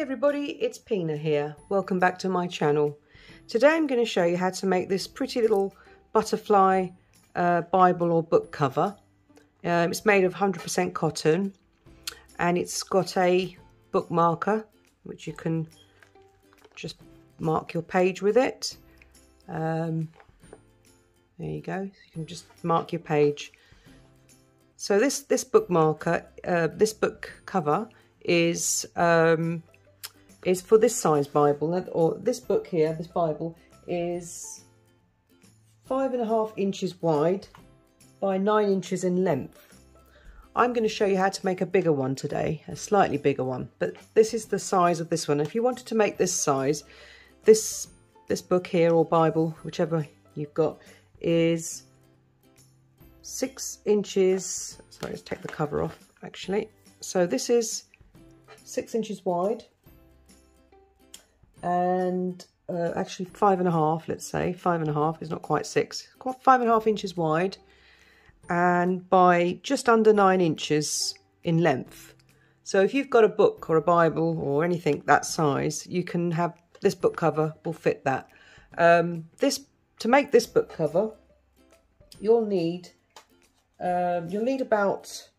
everybody, it's Pina here. Welcome back to my channel. Today I'm going to show you how to make this pretty little butterfly uh, Bible or book cover. Um, it's made of 100% cotton and it's got a book marker which you can just mark your page with it. Um, there you go, you can just mark your page. So this, this book marker, uh, this book cover is um, is for this size Bible, or this book here, this Bible, is five and a half inches wide by nine inches in length. I'm going to show you how to make a bigger one today, a slightly bigger one, but this is the size of this one. If you wanted to make this size, this this book here or Bible, whichever you've got, is six inches. Sorry, let's take the cover off actually. So this is six inches wide and uh, actually five and a half, let's say, five and a half is not quite six, quite five and a half inches wide and by just under nine inches in length. So if you've got a book or a Bible or anything that size, you can have this book cover will fit that. Um, this To make this book cover, you'll need um, you'll need about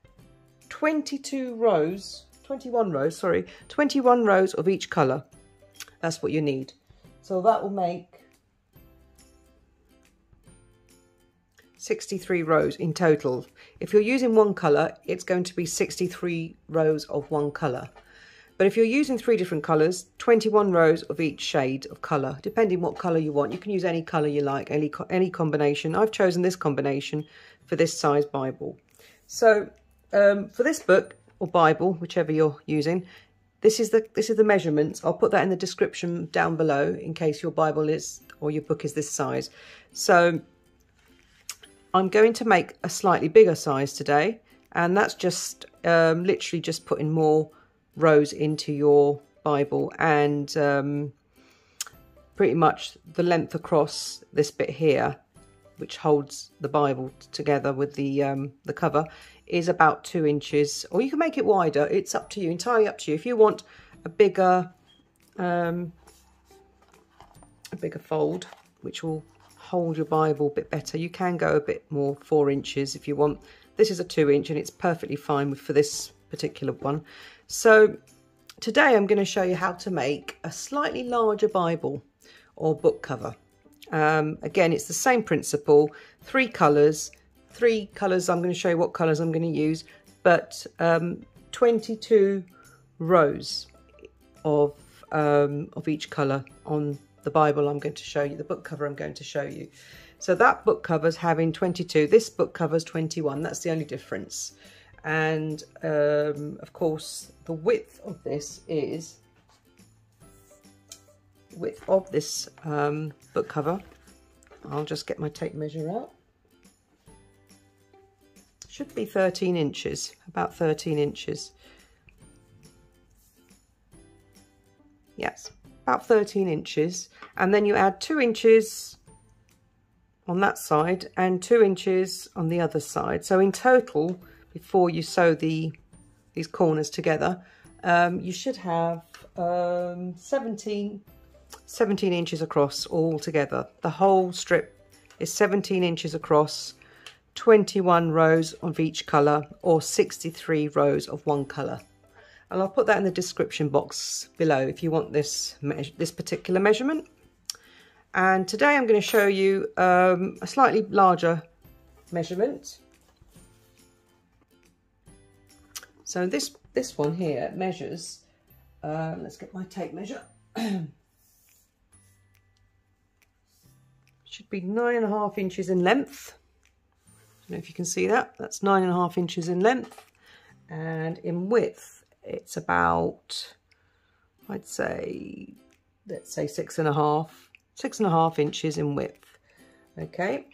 22 rows, 21 rows, sorry, 21 rows of each colour. That's what you need. So that will make 63 rows in total. If you're using one colour, it's going to be 63 rows of one colour. But if you're using three different colours, 21 rows of each shade of colour, depending what colour you want. You can use any colour you like, any, any combination. I've chosen this combination for this size Bible. So um, for this book, or Bible, whichever you're using, this is the this is the measurements. I'll put that in the description down below in case your Bible is or your book is this size. So I'm going to make a slightly bigger size today and that's just um, literally just putting more rows into your Bible and um, pretty much the length across this bit here which holds the Bible together with the um, the cover is about two inches or you can make it wider. It's up to you entirely up to you. If you want a bigger um, a bigger fold which will hold your Bible a bit better you can go a bit more four inches if you want. This is a two inch and it's perfectly fine for this particular one. So today I'm going to show you how to make a slightly larger Bible or book cover um, again it's the same principle three colors three colours. I'm going to show you what colours I'm going to use, but um, 22 rows of, um, of each colour on the Bible I'm going to show you, the book cover I'm going to show you. So that book cover's having 22. This book cover's 21. That's the only difference. And um, of course, the width of this is width of this um, book cover. I'll just get my tape measure out should be 13 inches, about 13 inches. Yes, about 13 inches. And then you add two inches on that side and two inches on the other side. So in total, before you sew the these corners together, um, you should have um, 17, 17 inches across all together. The whole strip is 17 inches across 21 rows of each colour or 63 rows of one colour. And I'll put that in the description box below if you want this, this particular measurement. And today I'm going to show you um, a slightly larger measurement. So this, this one here measures, uh, let's get my tape measure. Should be nine and a half inches in length know if you can see that. That's nine and a half inches in length. And in width, it's about, I'd say, let's say six and a half, six and a half inches in width. Okay.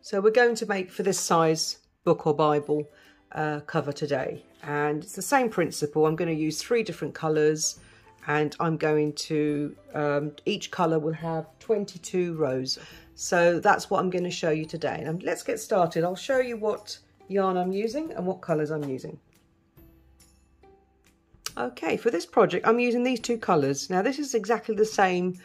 So we're going to make for this size book or Bible uh, cover today. And it's the same principle. I'm going to use three different colours and I'm going to, um, each colour will have 22 rows. So that's what I'm going to show you today. And let's get started. I'll show you what yarn I'm using and what colours I'm using. Okay, for this project, I'm using these two colours. Now, this is exactly the same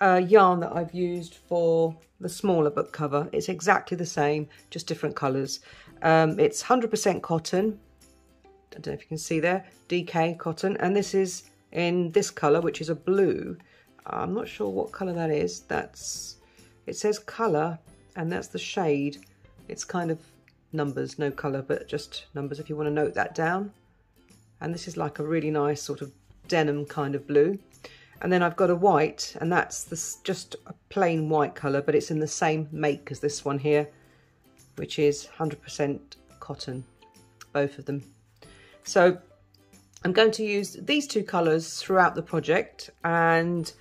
uh, yarn that I've used for the smaller book cover. It's exactly the same, just different colours. Um, it's 100% cotton. I don't know if you can see there, DK cotton. And this is in this colour, which is a blue. I'm not sure what colour that is. That's, it says colour, and that's the shade. It's kind of numbers, no colour, but just numbers if you want to note that down and this is like a really nice sort of denim kind of blue and then I've got a white and that's this just a plain white colour but it's in the same make as this one here which is 100% cotton both of them so I'm going to use these two colours throughout the project and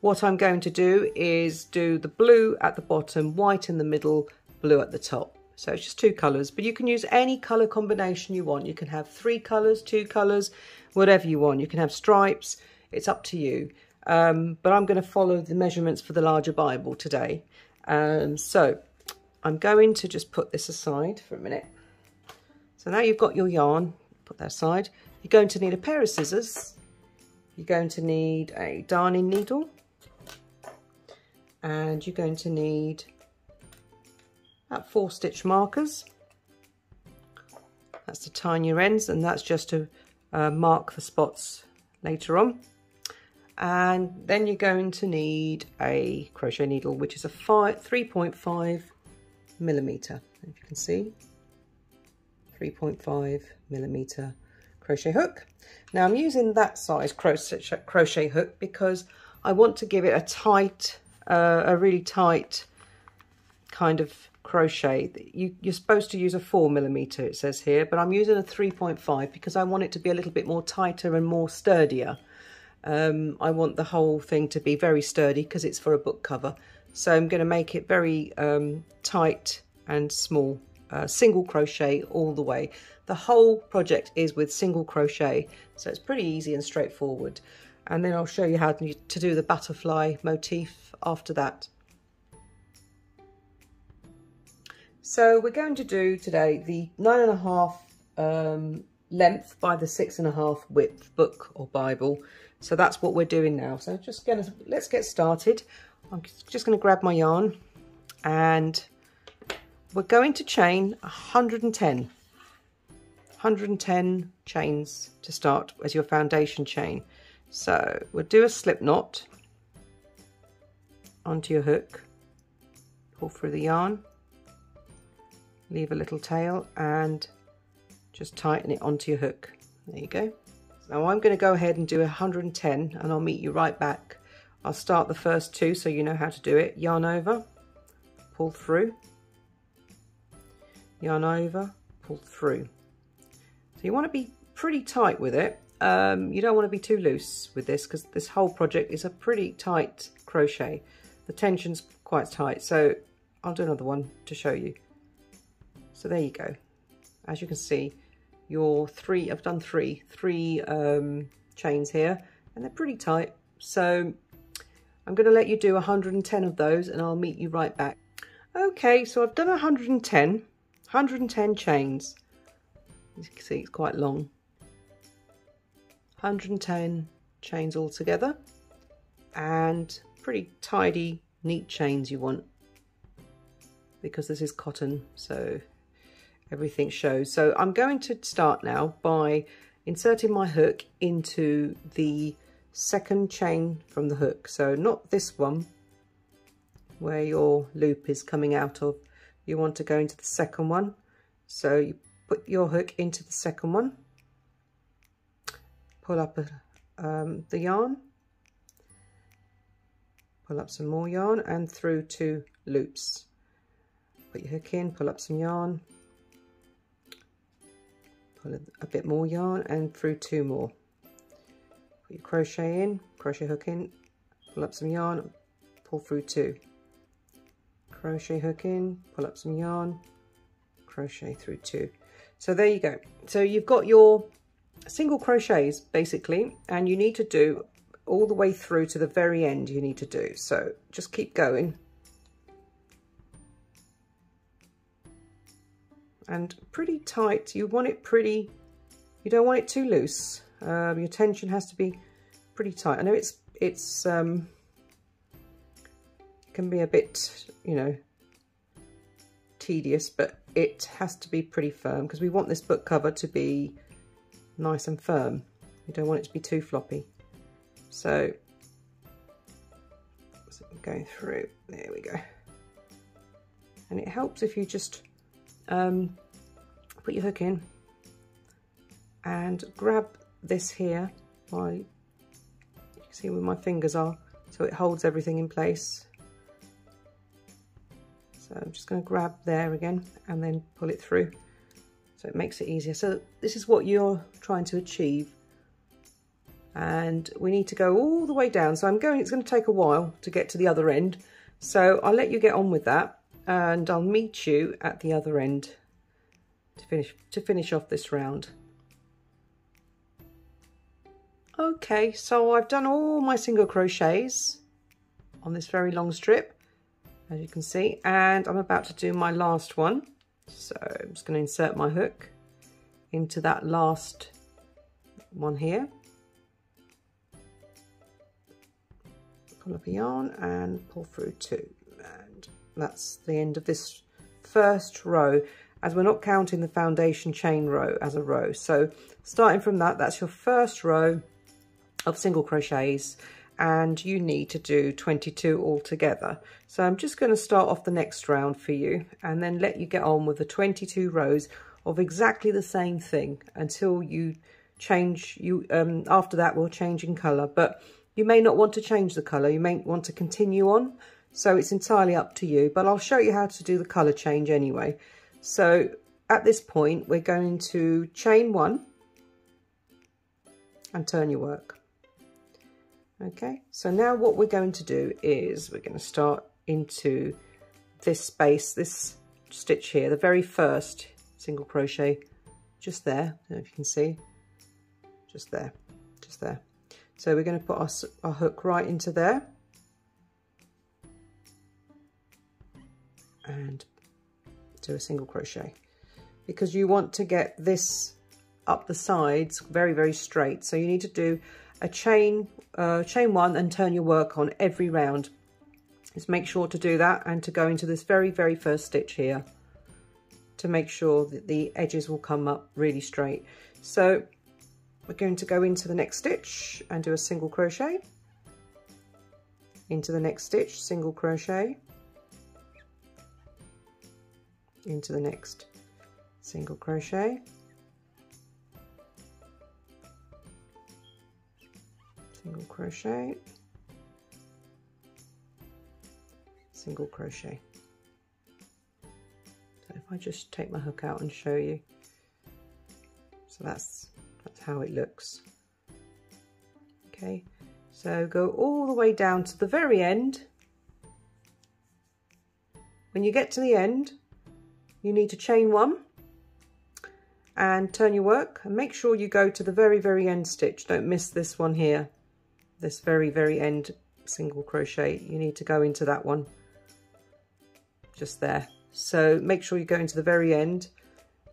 what I'm going to do is do the blue at the bottom white in the middle blue at the top so it's just two colours, but you can use any colour combination you want. You can have three colours, two colours, whatever you want. You can have stripes, it's up to you. Um, but I'm going to follow the measurements for the larger Bible today. Um, so I'm going to just put this aside for a minute. So now you've got your yarn, put that aside. You're going to need a pair of scissors. You're going to need a darning needle. And you're going to need at four stitch markers. That's to tie your ends and that's just to uh, mark the spots later on. And then you're going to need a crochet needle, which is a 3.5 millimeter, if you can see, 3.5 millimeter crochet hook. Now I'm using that size crochet, crochet hook because I want to give it a tight, uh, a really tight kind of crochet. You, you're supposed to use a four millimeter, it says here, but I'm using a 3.5 because I want it to be a little bit more tighter and more sturdier. Um, I want the whole thing to be very sturdy because it's for a book cover. So I'm going to make it very um, tight and small, uh, single crochet all the way. The whole project is with single crochet, so it's pretty easy and straightforward. And then I'll show you how to do the butterfly motif after that. So we're going to do today the nine and a half um, length by the six and a half width book or Bible. So that's what we're doing now. So just gonna let's get started. I'm just to grab my yarn and we're going to chain 110 110 chains to start as your foundation chain. So we'll do a slip knot onto your hook, pull through the yarn, leave a little tail and just tighten it onto your hook. There you go. Now I'm going to go ahead and do 110 and I'll meet you right back. I'll start the first two so you know how to do it. Yarn over, pull through, yarn over, pull through. So you want to be pretty tight with it. Um, you don't want to be too loose with this because this whole project is a pretty tight crochet. The tension's quite tight. So I'll do another one to show you. So there you go. As you can see, your three, I've done three, three um, chains here, and they're pretty tight. So I'm going to let you do 110 of those, and I'll meet you right back. Okay, so I've done 110, 110 chains. As you can see, it's quite long. 110 chains all together, and pretty tidy, neat chains you want because this is cotton, so everything shows. So I'm going to start now by inserting my hook into the second chain from the hook. So not this one where your loop is coming out of. You want to go into the second one. So you put your hook into the second one, pull up a, um, the yarn, pull up some more yarn and through two loops. Put your hook in, pull up some yarn, pull a, bit more yarn and through two more. Put your crochet in crochet hook in pull up some yarn pull through two crochet hook in pull up some yarn crochet through two so there you go so you've got your single crochets basically and you need to do all the way through to the very end you need to do so just keep going and pretty tight. You want it pretty, you don't want it too loose. Um, your tension has to be pretty tight. I know it's it's um, can be a bit, you know, tedious, but it has to be pretty firm because we want this book cover to be nice and firm. We don't want it to be too floppy. So, so going through, there we go. And it helps if you just um, put your hook in and grab this here by, you can see where my fingers are, so it holds everything in place. So I'm just going to grab there again and then pull it through. So it makes it easier. So this is what you're trying to achieve. And we need to go all the way down. So I'm going, it's going to take a while to get to the other end. So I'll let you get on with that and I'll meet you at the other end to finish, to finish off this round. Okay, so I've done all my single crochets on this very long strip as you can see. And I'm about to do my last one. So I'm just going to insert my hook into that last one here. Pull up a yarn and pull through two. And that's the end of this first row as we're not counting the foundation chain row as a row. So starting from that that's your first row of single crochets and you need to do 22 altogether. So I'm just going to start off the next round for you and then let you get on with the 22 rows of exactly the same thing until you change you um after that we'll change in color but you may not want to change the color you may want to continue on. So it's entirely up to you but I'll show you how to do the color change anyway. So at this point we're going to chain one and turn your work Okay, so now what we're going to do is we're going to start into this space, this stitch here, the very first single crochet just there, if you can see, just there, just there. So we're going to put our, our hook right into there and do a single crochet because you want to get this up the sides very, very straight. So you need to do a chain, uh, chain one and turn your work on every round. Just make sure to do that and to go into this very, very first stitch here to make sure that the edges will come up really straight. So we're going to go into the next stitch and do a single crochet, into the next stitch, single crochet, into the next single crochet, single crochet. Single crochet. So if I just take my hook out and show you. So that's that's how it looks. Okay so go all the way down to the very end. When you get to the end you need to chain one and turn your work. And make sure you go to the very very end stitch. Don't miss this one here this very, very end single crochet, you need to go into that one just there. So make sure you go into the very end,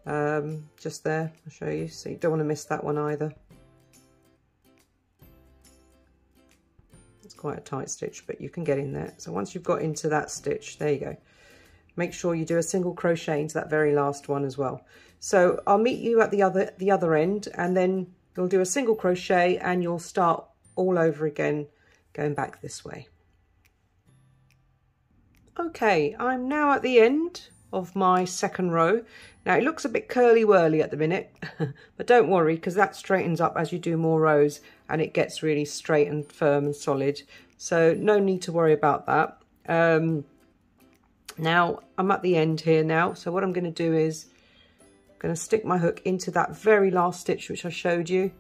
um, just there, I'll show you. So you don't want to miss that one either. It's quite a tight stitch, but you can get in there. So once you've got into that stitch, there you go. Make sure you do a single crochet into that very last one as well. So I'll meet you at the other, the other end and then you'll do a single crochet and you'll start all over again going back this way. Okay, I'm now at the end of my second row. Now it looks a bit curly-whirly at the minute, but don't worry because that straightens up as you do more rows and it gets really straight and firm and solid. So no need to worry about that. Um, now I'm at the end here now, so what I'm going to do is I'm going to stick my hook into that very last stitch which I showed you,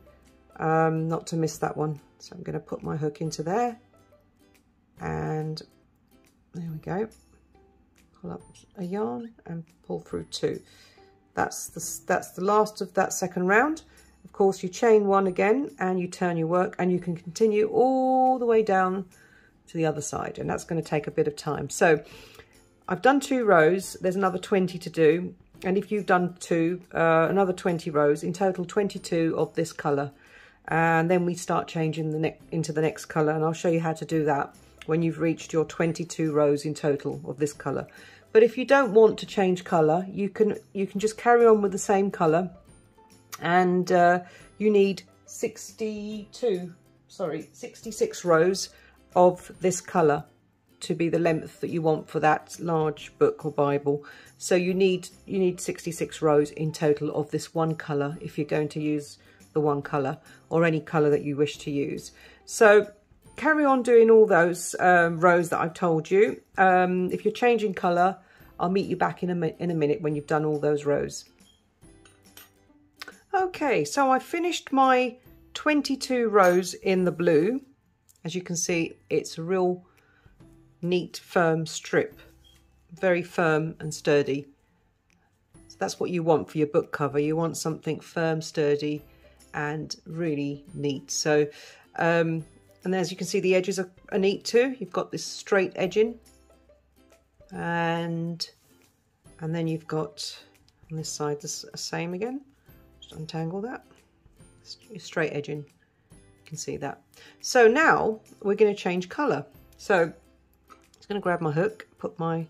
um, not to miss that one. So I'm going to put my hook into there and there we go. Pull up a yarn and pull through two. That's the, that's the last of that second round. Of course, you chain one again and you turn your work and you can continue all the way down to the other side and that's going to take a bit of time. So I've done two rows, there's another 20 to do and if you've done two, uh, another 20 rows, in total 22 of this colour and then we start changing the into the next colour and I'll show you how to do that when you've reached your 22 rows in total of this colour. But if you don't want to change colour, you can you can just carry on with the same colour and uh, you need 62, sorry, 66 rows of this colour to be the length that you want for that large book or Bible. So you need you need 66 rows in total of this one colour if you're going to use the one colour or any colour that you wish to use. So carry on doing all those um, rows that I've told you. Um, if you're changing colour, I'll meet you back in a, in a minute when you've done all those rows. Okay, so I finished my 22 rows in the blue. As you can see, it's a real neat, firm strip. Very firm and sturdy. So that's what you want for your book cover. You want something firm, sturdy, and really neat. So um, and as you can see, the edges are, are neat too. You've got this straight edging. And, and then you've got on this side the same again. Just untangle that. Straight edging. You can see that. So now we're going to change colour. So I'm just going to grab my hook, put my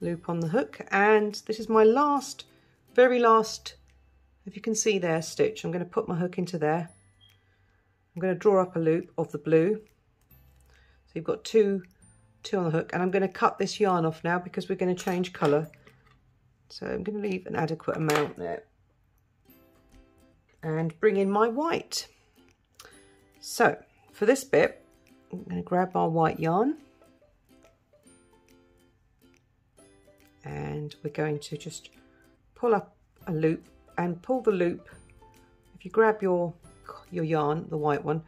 loop on the hook, and this is my last, very last, if you can see there, stitch. I'm going to put my hook into there I'm going to draw up a loop of the blue. So you've got two, two on the hook and I'm going to cut this yarn off now because we're going to change colour. So I'm going to leave an adequate amount there and bring in my white. So for this bit, I'm going to grab our white yarn and we're going to just pull up a loop and pull the loop. If you grab your your yarn, the white one,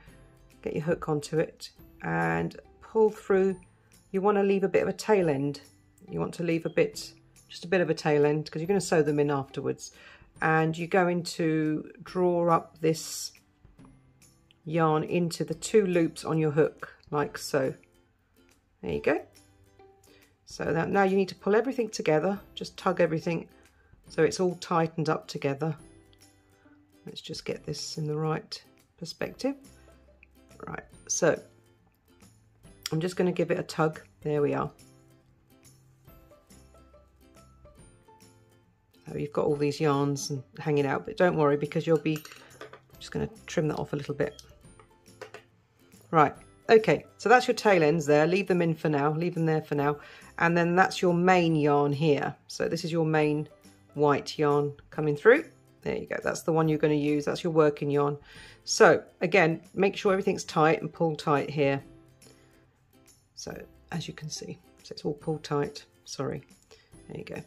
get your hook onto it and pull through. You want to leave a bit of a tail end. You want to leave a bit, just a bit of a tail end because you're going to sew them in afterwards. And you're going to draw up this yarn into the two loops on your hook like so. There you go. So that now you need to pull everything together, just tug everything so it's all tightened up together. Let's just get this in the right perspective. Right, so I'm just going to give it a tug. There we are. So you've got all these yarns and hanging out, but don't worry because you'll be I'm just going to trim that off a little bit. Right, okay, so that's your tail ends there. Leave them in for now, leave them there for now. And then that's your main yarn here. So this is your main white yarn coming through. There you go. That's the one you're going to use. That's your working yarn. So again, make sure everything's tight and pull tight here. So as you can see, so it's all pulled tight. Sorry. There you go.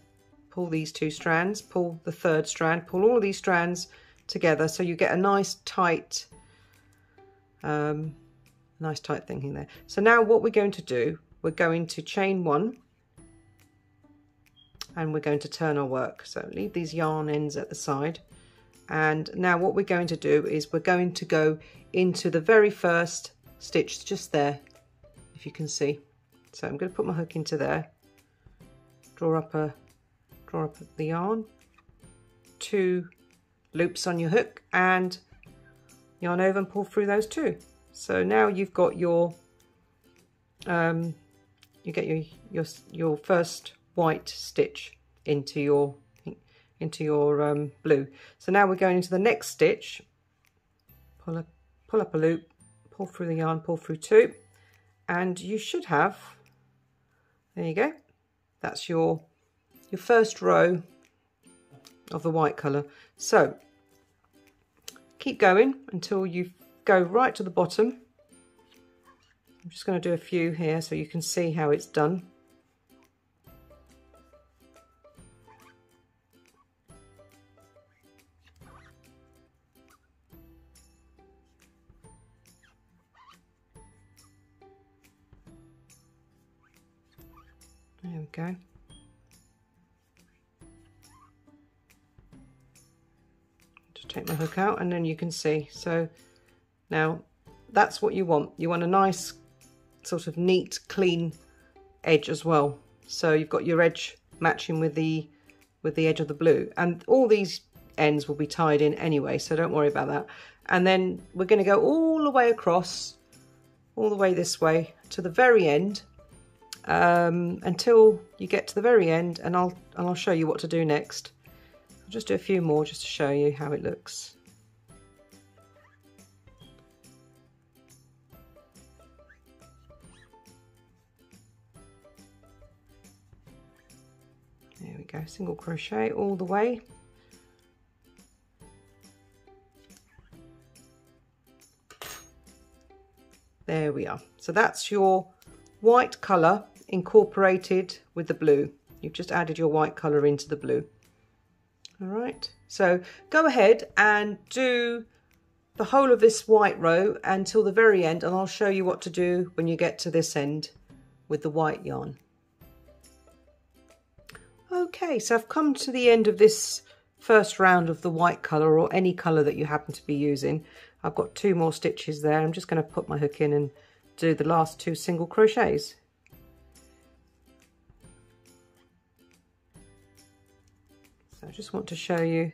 Pull these two strands, pull the third strand, pull all of these strands together so you get a nice tight, um, nice tight thinking there. So now what we're going to do, we're going to chain one and we're going to turn our work. So leave these yarn ends at the side. And now what we're going to do is we're going to go into the very first stitch just there, if you can see. So I'm going to put my hook into there, draw up a draw up the yarn, two loops on your hook and yarn over and pull through those two. So now you've got your um, you get your your your first white stitch into your into your um, blue. So now we're going into the next stitch. Pull up, pull up a loop, pull through the yarn, pull through two, and you should have. There you go. That's your your first row of the white colour. So keep going until you go right to the bottom. I'm just going to do a few here so you can see how it's done. Go. Just take my hook out and then you can see. So now that's what you want. You want a nice sort of neat, clean edge as well. So you've got your edge matching with the with the edge of the blue. And all these ends will be tied in anyway, so don't worry about that. And then we're going to go all the way across, all the way this way to the very end um, until you get to the very end and I'll, and I'll show you what to do next. I'll just do a few more just to show you how it looks. There we go, single crochet all the way. There we are. So that's your white colour incorporated with the blue. You've just added your white colour into the blue. All right, so go ahead and do the whole of this white row until the very end and I'll show you what to do when you get to this end with the white yarn. Okay, so I've come to the end of this first round of the white colour or any colour that you happen to be using. I've got two more stitches there. I'm just going to put my hook in and do the last two single crochets. I just want to show you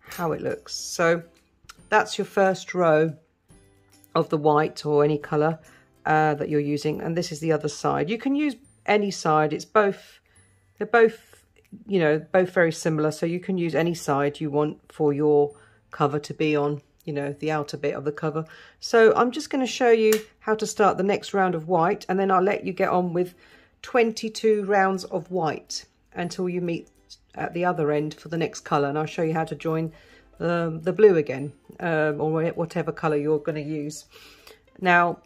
how it looks. So that's your first row of the white or any colour uh, that you're using and this is the other side. You can use any side. It's both, they're both, you know, both very similar. So you can use any side you want for your cover to be on you know, the outer bit of the cover. So I'm just going to show you how to start the next round of white and then I'll let you get on with 22 rounds of white until you meet at the other end for the next colour and I'll show you how to join um, the blue again um, or whatever colour you're going to use. Now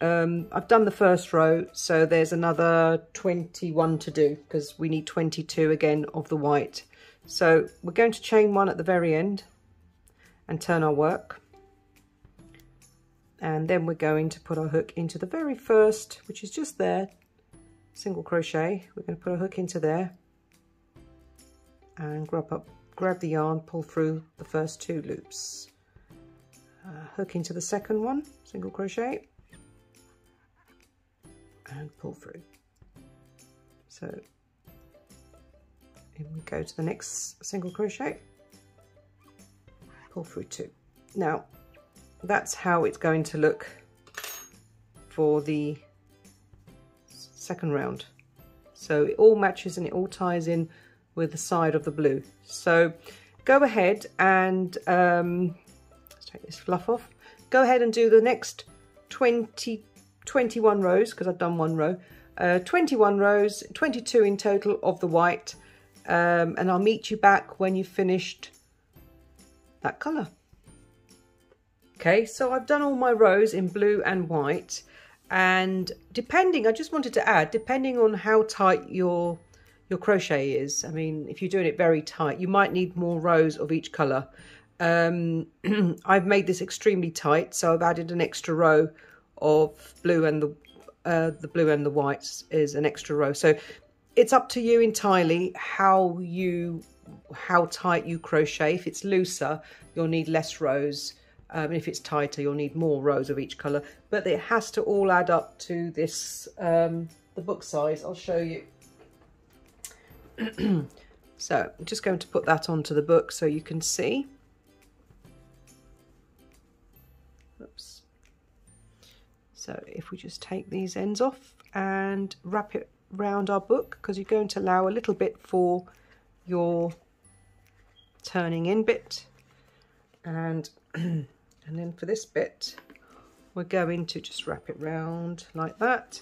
um, I've done the first row so there's another 21 to do because we need 22 again of the white. So we're going to chain one at the very end and turn our work. And then we're going to put our hook into the very first, which is just there, single crochet. We're going to put a hook into there and grab up, grab the yarn, pull through the first two loops. Uh, hook into the second one, single crochet, and pull through. So, then we go to the next single crochet pull through two. Now, that's how it's going to look for the second round. So it all matches and it all ties in with the side of the blue. So go ahead and, um, let's take this fluff off. Go ahead and do the next 20, 21 rows, because I've done one row. Uh, 21 rows, 22 in total of the white. Um, and I'll meet you back when you've finished that colour. Okay, so I've done all my rows in blue and white and depending, I just wanted to add, depending on how tight your your crochet is, I mean, if you're doing it very tight, you might need more rows of each colour. Um, I've made this extremely tight, so I've added an extra row of blue and the uh, the blue and the whites is an extra row. So it's up to you entirely how you how tight you crochet. If it's looser, you'll need less rows. Um, if it's tighter, you'll need more rows of each colour. But it has to all add up to this, um, the book size. I'll show you. so I'm just going to put that onto the book so you can see. Oops. So if we just take these ends off and wrap it round our book because you're going to allow a little bit for your turning in bit and and then for this bit we're going to just wrap it round like that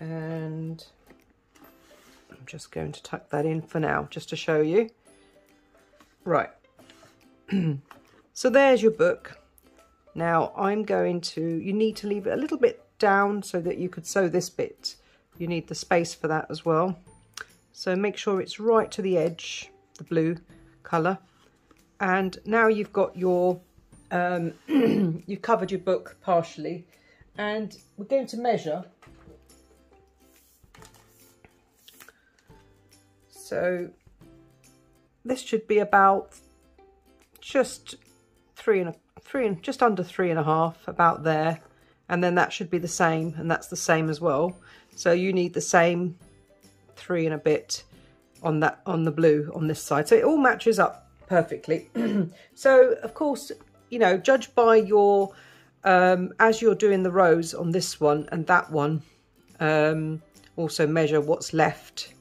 and I'm just going to tuck that in for now just to show you right so there's your book now I'm going to you need to leave it a little bit down so that you could sew this bit you need the space for that as well so make sure it's right to the edge, the blue colour. And now you've got your, um, you've covered your book partially. And we're going to measure. So this should be about just three and a, three and just under three and a half, about there. And then that should be the same, and that's the same as well. So you need the same three and a bit on that on the blue on this side. So it all matches up perfectly. so of course, you know, judge by your um, as you're doing the rows on this one and that one. Um, also measure what's left.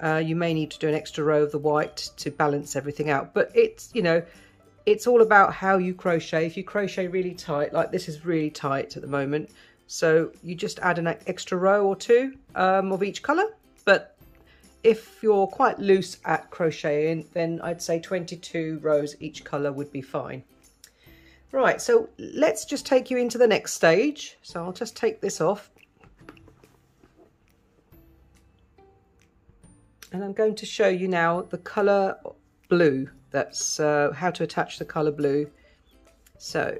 Uh, you may need to do an extra row of the white to balance everything out. But it's, you know, it's all about how you crochet. If you crochet really tight, like this is really tight at the moment, so you just add an extra row or two um, of each colour. But if you're quite loose at crocheting, then I'd say 22 rows each colour would be fine. Right, so let's just take you into the next stage. So I'll just take this off. And I'm going to show you now the colour blue. That's uh, how to attach the colour blue. So,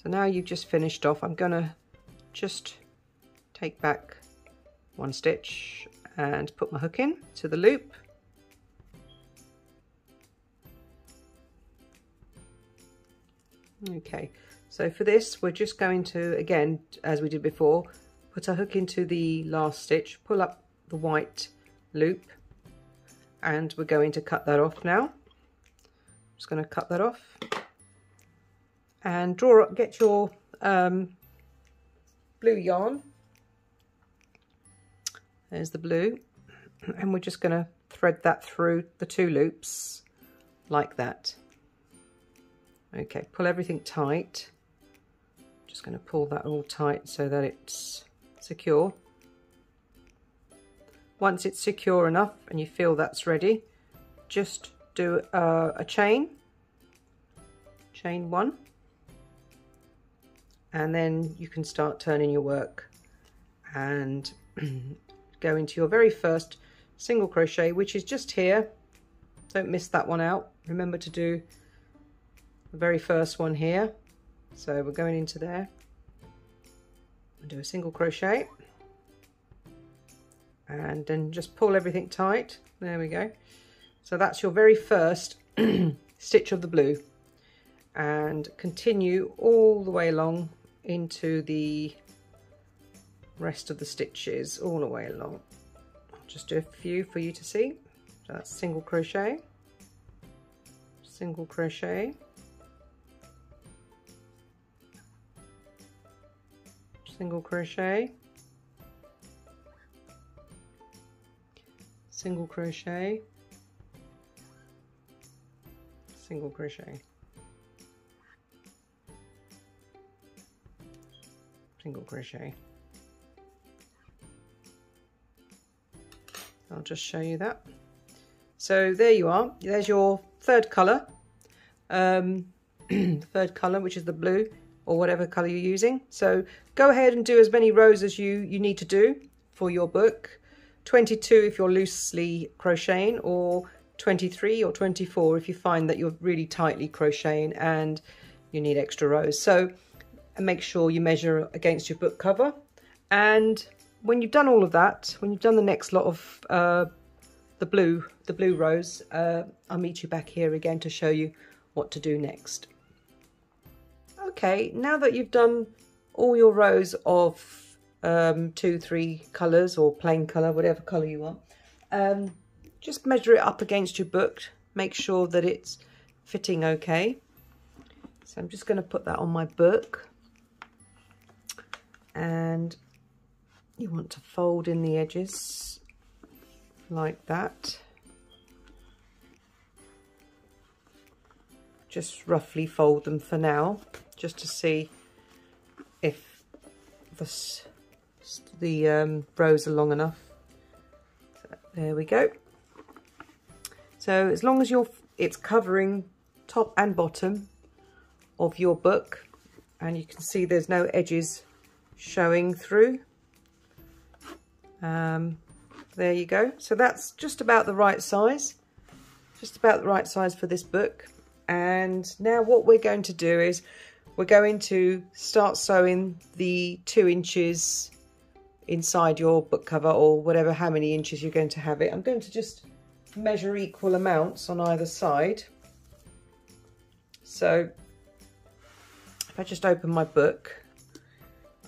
so now you've just finished off. I'm going to just take back one stitch and put my hook in to the loop. Okay, so for this we're just going to, again, as we did before, put our hook into the last stitch, pull up the white loop, and we're going to cut that off now. Just going to cut that off and draw up, get your um, blue yarn. There's the blue. And we're just going to thread that through the two loops like that. Okay, pull everything tight. Just going to pull that all tight so that it's secure. Once it's secure enough and you feel that's ready, just do a, chain, chain one, and then you can start turning your work and go into your very first single crochet which is just here. Don't miss that one out. Remember to do the very first one here. So we're going into there. And do a single crochet and then just pull everything tight. There we go. So that's your very first stitch of the blue. And continue all the way along into the rest of the stitches all the way along. I'll just do a few for you to see. So that's single crochet, single crochet, single crochet, single crochet, single crochet. single crochet. I'll just show you that. So there you are. There's your third colour. Um, third colour, which is the blue or whatever colour you're using. So go ahead and do as many rows as you, you need to do for your book. 22 if you're loosely crocheting or 23 or 24 if you find that you're really tightly crocheting and you need extra rows. So make sure you measure against your book cover. And when you've done all of that, when you've done the next lot of uh, the blue, the blue rows, uh, I'll meet you back here again to show you what to do next. Okay, now that you've done all your rows of um, two, three colours or plain colour, whatever colour you want, um, just measure it up against your book. Make sure that it's fitting okay. So I'm just going to put that on my book and you want to fold in the edges like that just roughly fold them for now just to see if the, the um, rows are long enough so there we go so as long as you're it's covering top and bottom of your book and you can see there's no edges showing through. Um, there you go. So that's just about the right size. Just about the right size for this book. And now what we're going to do is we're going to start sewing the two inches inside your book cover or whatever, how many inches you're going to have it. I'm going to just measure equal amounts on either side. So if I just open my book,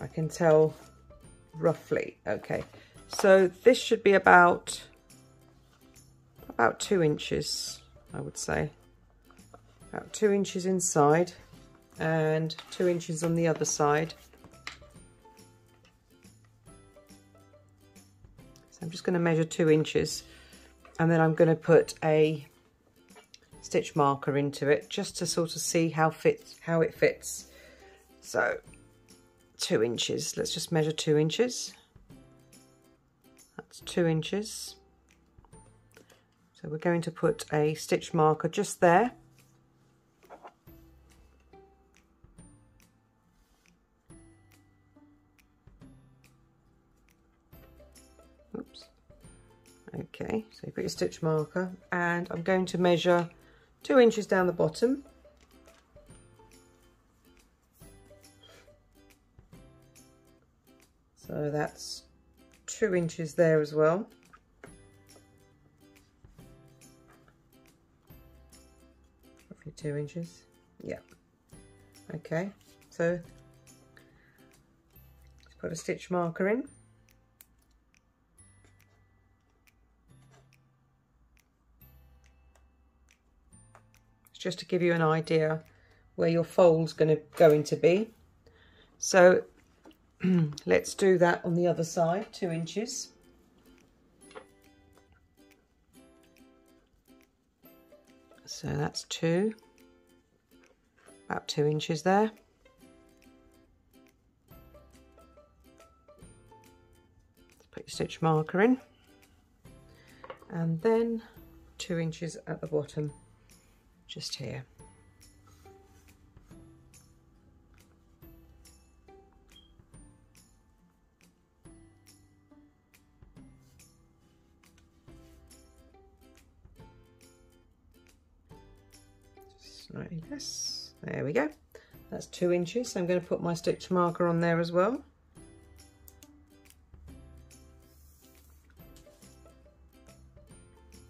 I can tell roughly. Okay, so this should be about about two inches, I would say. About two inches inside and two inches on the other side. I'm just going to measure two inches and then I'm going to put a stitch marker into it just to sort of see how fit how it fits. So two inches, let's just measure two inches. That's two inches. So we're going to put a stitch marker just there. Okay, so you put your stitch marker and I'm going to measure two inches down the bottom. So that's two inches there as well. Roughly two inches. Yeah. Okay, so put a stitch marker in. Just to give you an idea where your fold's going to going to be. So let's do that on the other side, two inches. So that's two, about two inches there. Put your stitch marker in and then two inches at the bottom just here. There we go. That's two inches. So I'm going to put my stitch marker on there as well.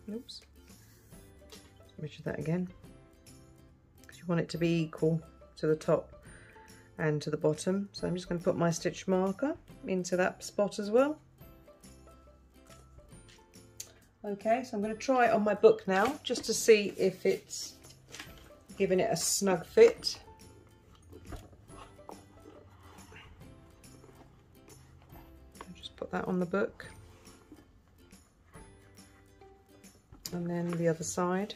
Oops. Measure that again want it to be equal to the top and to the bottom. So I'm just going to put my stitch marker into that spot as well. Okay, so I'm going to try it on my book now just to see if it's giving it a snug fit. Just put that on the book. And then the other side.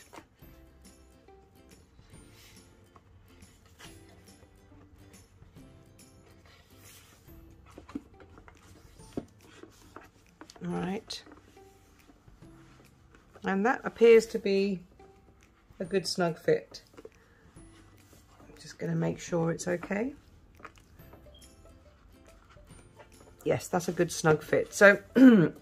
Right. And that appears to be a good snug fit. I'm just going to make sure it's okay. Yes, that's a good snug fit. So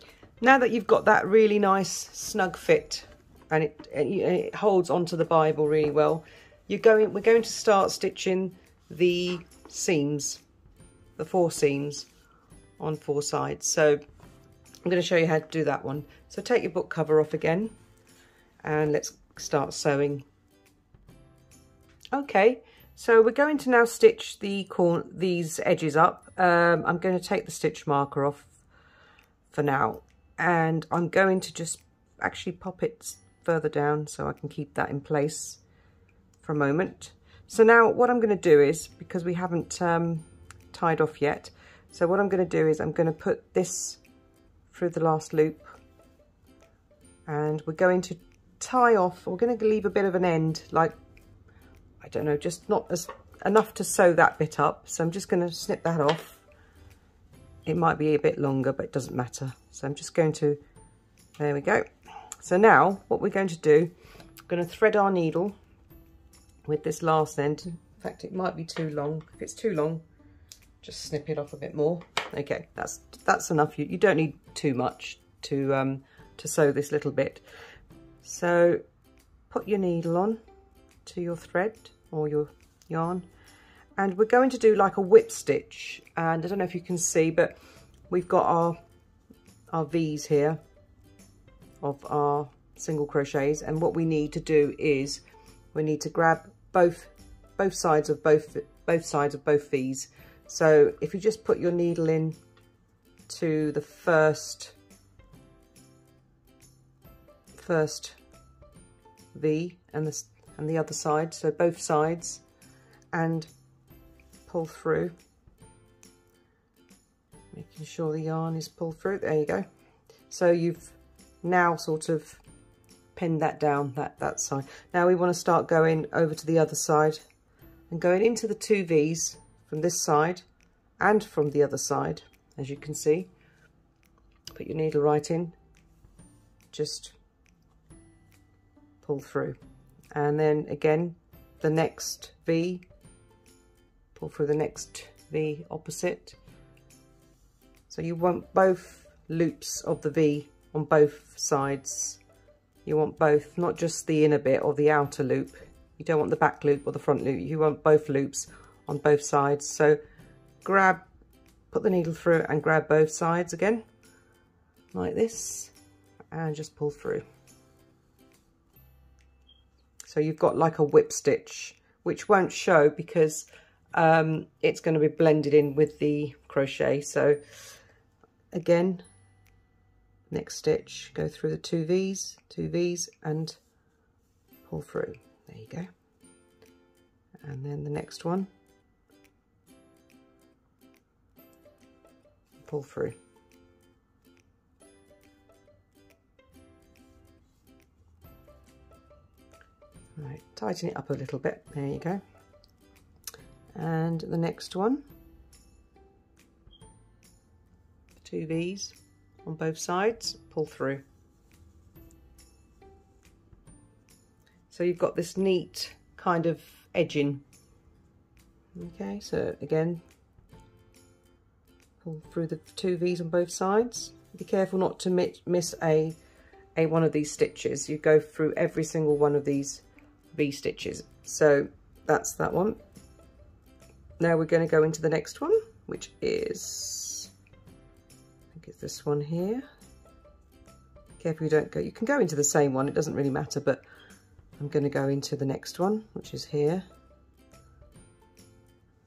now that you've got that really nice snug fit and it, it holds onto the Bible really well, you're going. we're going to start stitching the seams, the four seams on four sides. So I'm going to show you how to do that one. So take your book cover off again and let's start sewing. Okay, so we're going to now stitch the corn these edges up. Um, I'm going to take the stitch marker off for now and I'm going to just actually pop it further down so I can keep that in place for a moment. So now what I'm going to do is, because we haven't um, tied off yet, so what I'm going to do is I'm going to put this through the last loop. And we're going to tie off we're going to leave a bit of an end like I don't know just not as enough to sew that bit up. So I'm just going to snip that off. It might be a bit longer but it doesn't matter. So I'm just going to there we go. So now what we're going to do I'm going to thread our needle with this last end. In fact it might be too long. If it's too long just snip it off a bit more. Okay that's that's enough. You, you don't need too much to um to sew this little bit. So put your needle on to your thread or your yarn. And we're going to do like a whip stitch. And I don't know if you can see but we've got our our V's here of our single crochets. And what we need to do is we need to grab both both sides of both both sides of both V's so if you just put your needle in to the first first V and the, and the other side, so both sides, and pull through, making sure the yarn is pulled through. There you go. So you've now sort of pinned that down, that, that side. Now we want to start going over to the other side and going into the two V's from this side and from the other side, as you can see. Put your needle right in, just pull through. And then again, the next V, pull through the next V opposite. So you want both loops of the V on both sides. You want both, not just the inner bit or the outer loop. You don't want the back loop or the front loop. You want both loops on both sides. So grab, put the needle through and grab both sides again, like this, and just pull through. So you've got like a whip stitch, which won't show because um, it's going to be blended in with the crochet. So again, next stitch, go through the two V's, two V's and pull through. There you go. And then the next one, pull through. Right, tighten it up a little bit. There you go. And the next one, two V's on both sides, pull through. So you've got this neat kind of edging. Okay, so again, pull through the two V's on both sides. Be careful not to miss a, a one of these stitches. You go through every single one of these V stitches. So that's that one. Now we're going to go into the next one, which is, I think it's this one here. Careful you don't go, you can go into the same one, it doesn't really matter, but I'm going to go into the next one, which is here,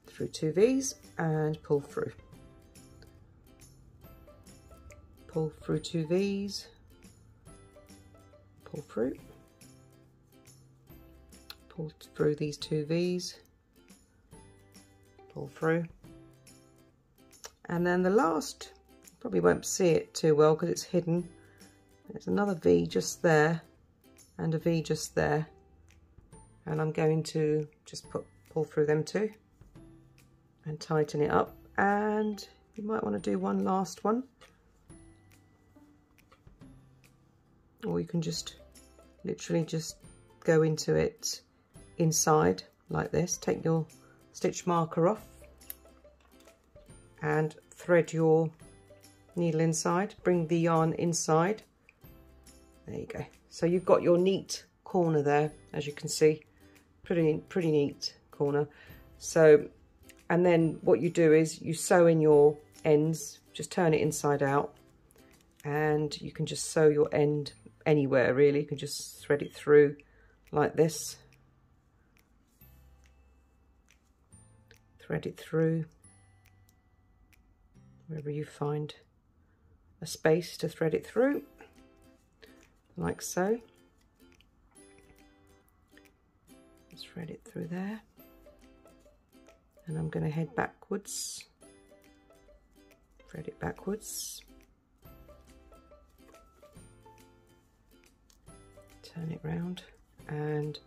through two V's and pull through. Pull through two V's, pull through, pull through these two V's, pull through. And then the last, probably won't see it too well because it's hidden. There's another V just there and a V just there. And I'm going to just put pull through them two and tighten it up. And you might want to do one last one. Or you can just literally just go into it inside like this. Take your stitch marker off and thread your needle inside. Bring the yarn inside. There you go. So you've got your neat corner there, as you can see. Pretty, pretty neat corner. So, and then what you do is you sew in your ends, just turn it inside out, and you can just sew your end anywhere really. You can just thread it through like this. Thread it through wherever you find a space to thread it through like so. Let's thread it through there. And I'm going to head backwards, thread it backwards, turn it round. And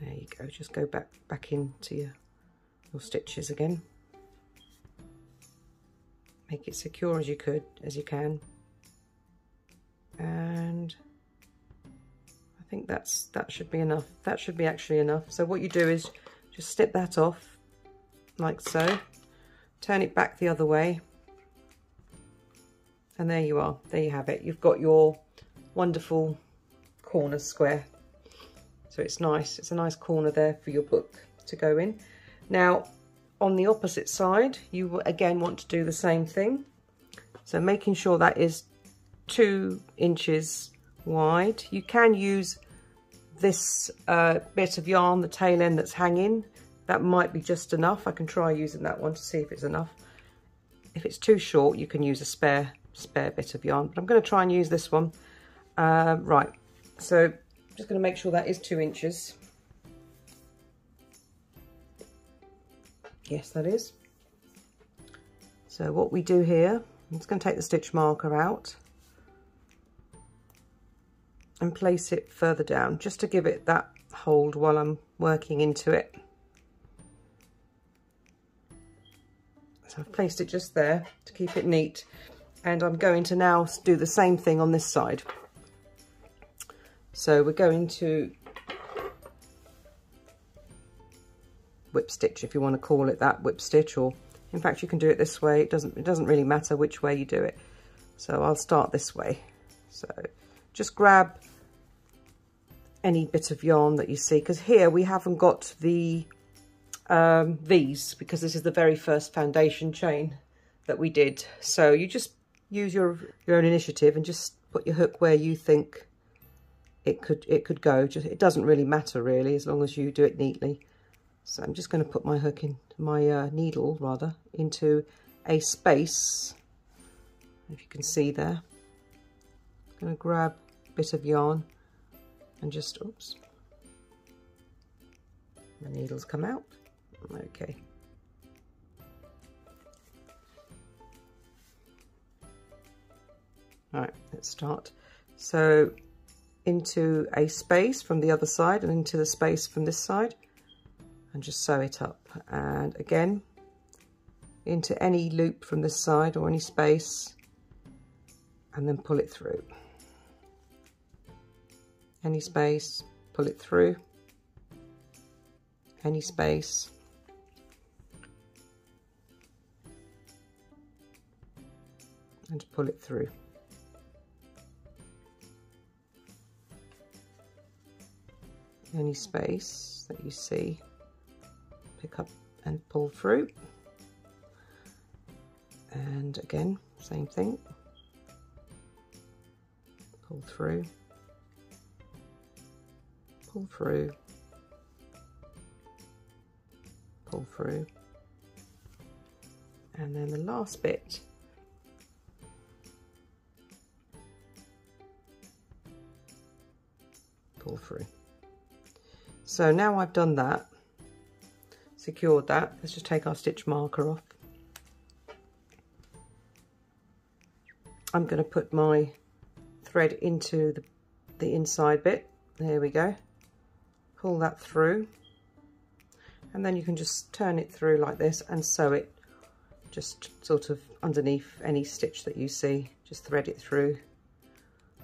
there you go, just go back back into your, your stitches again. Make it secure as you could, as you can. And I think that's that should be enough. That should be actually enough. So what you do is just snip that off like so. Turn it back the other way. And there you are. There you have it. You've got your wonderful corner square so it's nice it's a nice corner there for your book to go in now on the opposite side you again want to do the same thing so making sure that is two inches wide. You can use this uh, bit of yarn, the tail end that's hanging. That might be just enough. I can try using that one to see if it's enough. If it's too short, you can use a spare spare bit of yarn. But I'm going to try and use this one. Uh, right, so I'm just going to make sure that is two inches. Yes, that is. So what we do here, I'm just going to take the stitch marker out and place it further down just to give it that hold while I'm working into it. So I've placed it just there to keep it neat and I'm going to now do the same thing on this side. So we're going to whip stitch if you want to call it that whip stitch or in fact you can do it this way. It doesn't it doesn't really matter which way you do it. So I'll start this way. So just grab any bit of yarn that you see because here we haven't got the um, these because this is the very first foundation chain that we did. So you just use your your own initiative and just put your hook where you think it could it could go just it doesn't really matter really as long as you do it neatly so I'm just going to put my hook in my uh, needle rather into a space if you can see there I'm going to grab a bit of yarn and just, oops, the needles come out. Okay. All right, let's start. So into a space from the other side and into the space from this side. And just sew it up. And again, into any loop from this side or any space. And then pull it through. Any space, pull it through, any space, and pull it through. Any space that you see, pick up and pull through. And again, same thing, pull through. Pull through, pull through, and then the last bit. Pull through. So now I've done that, secured that, let's just take our stitch marker off. I'm going to put my thread into the, the inside bit. There we go pull that through and then you can just turn it through like this and sew it just sort of underneath any stitch that you see just thread it through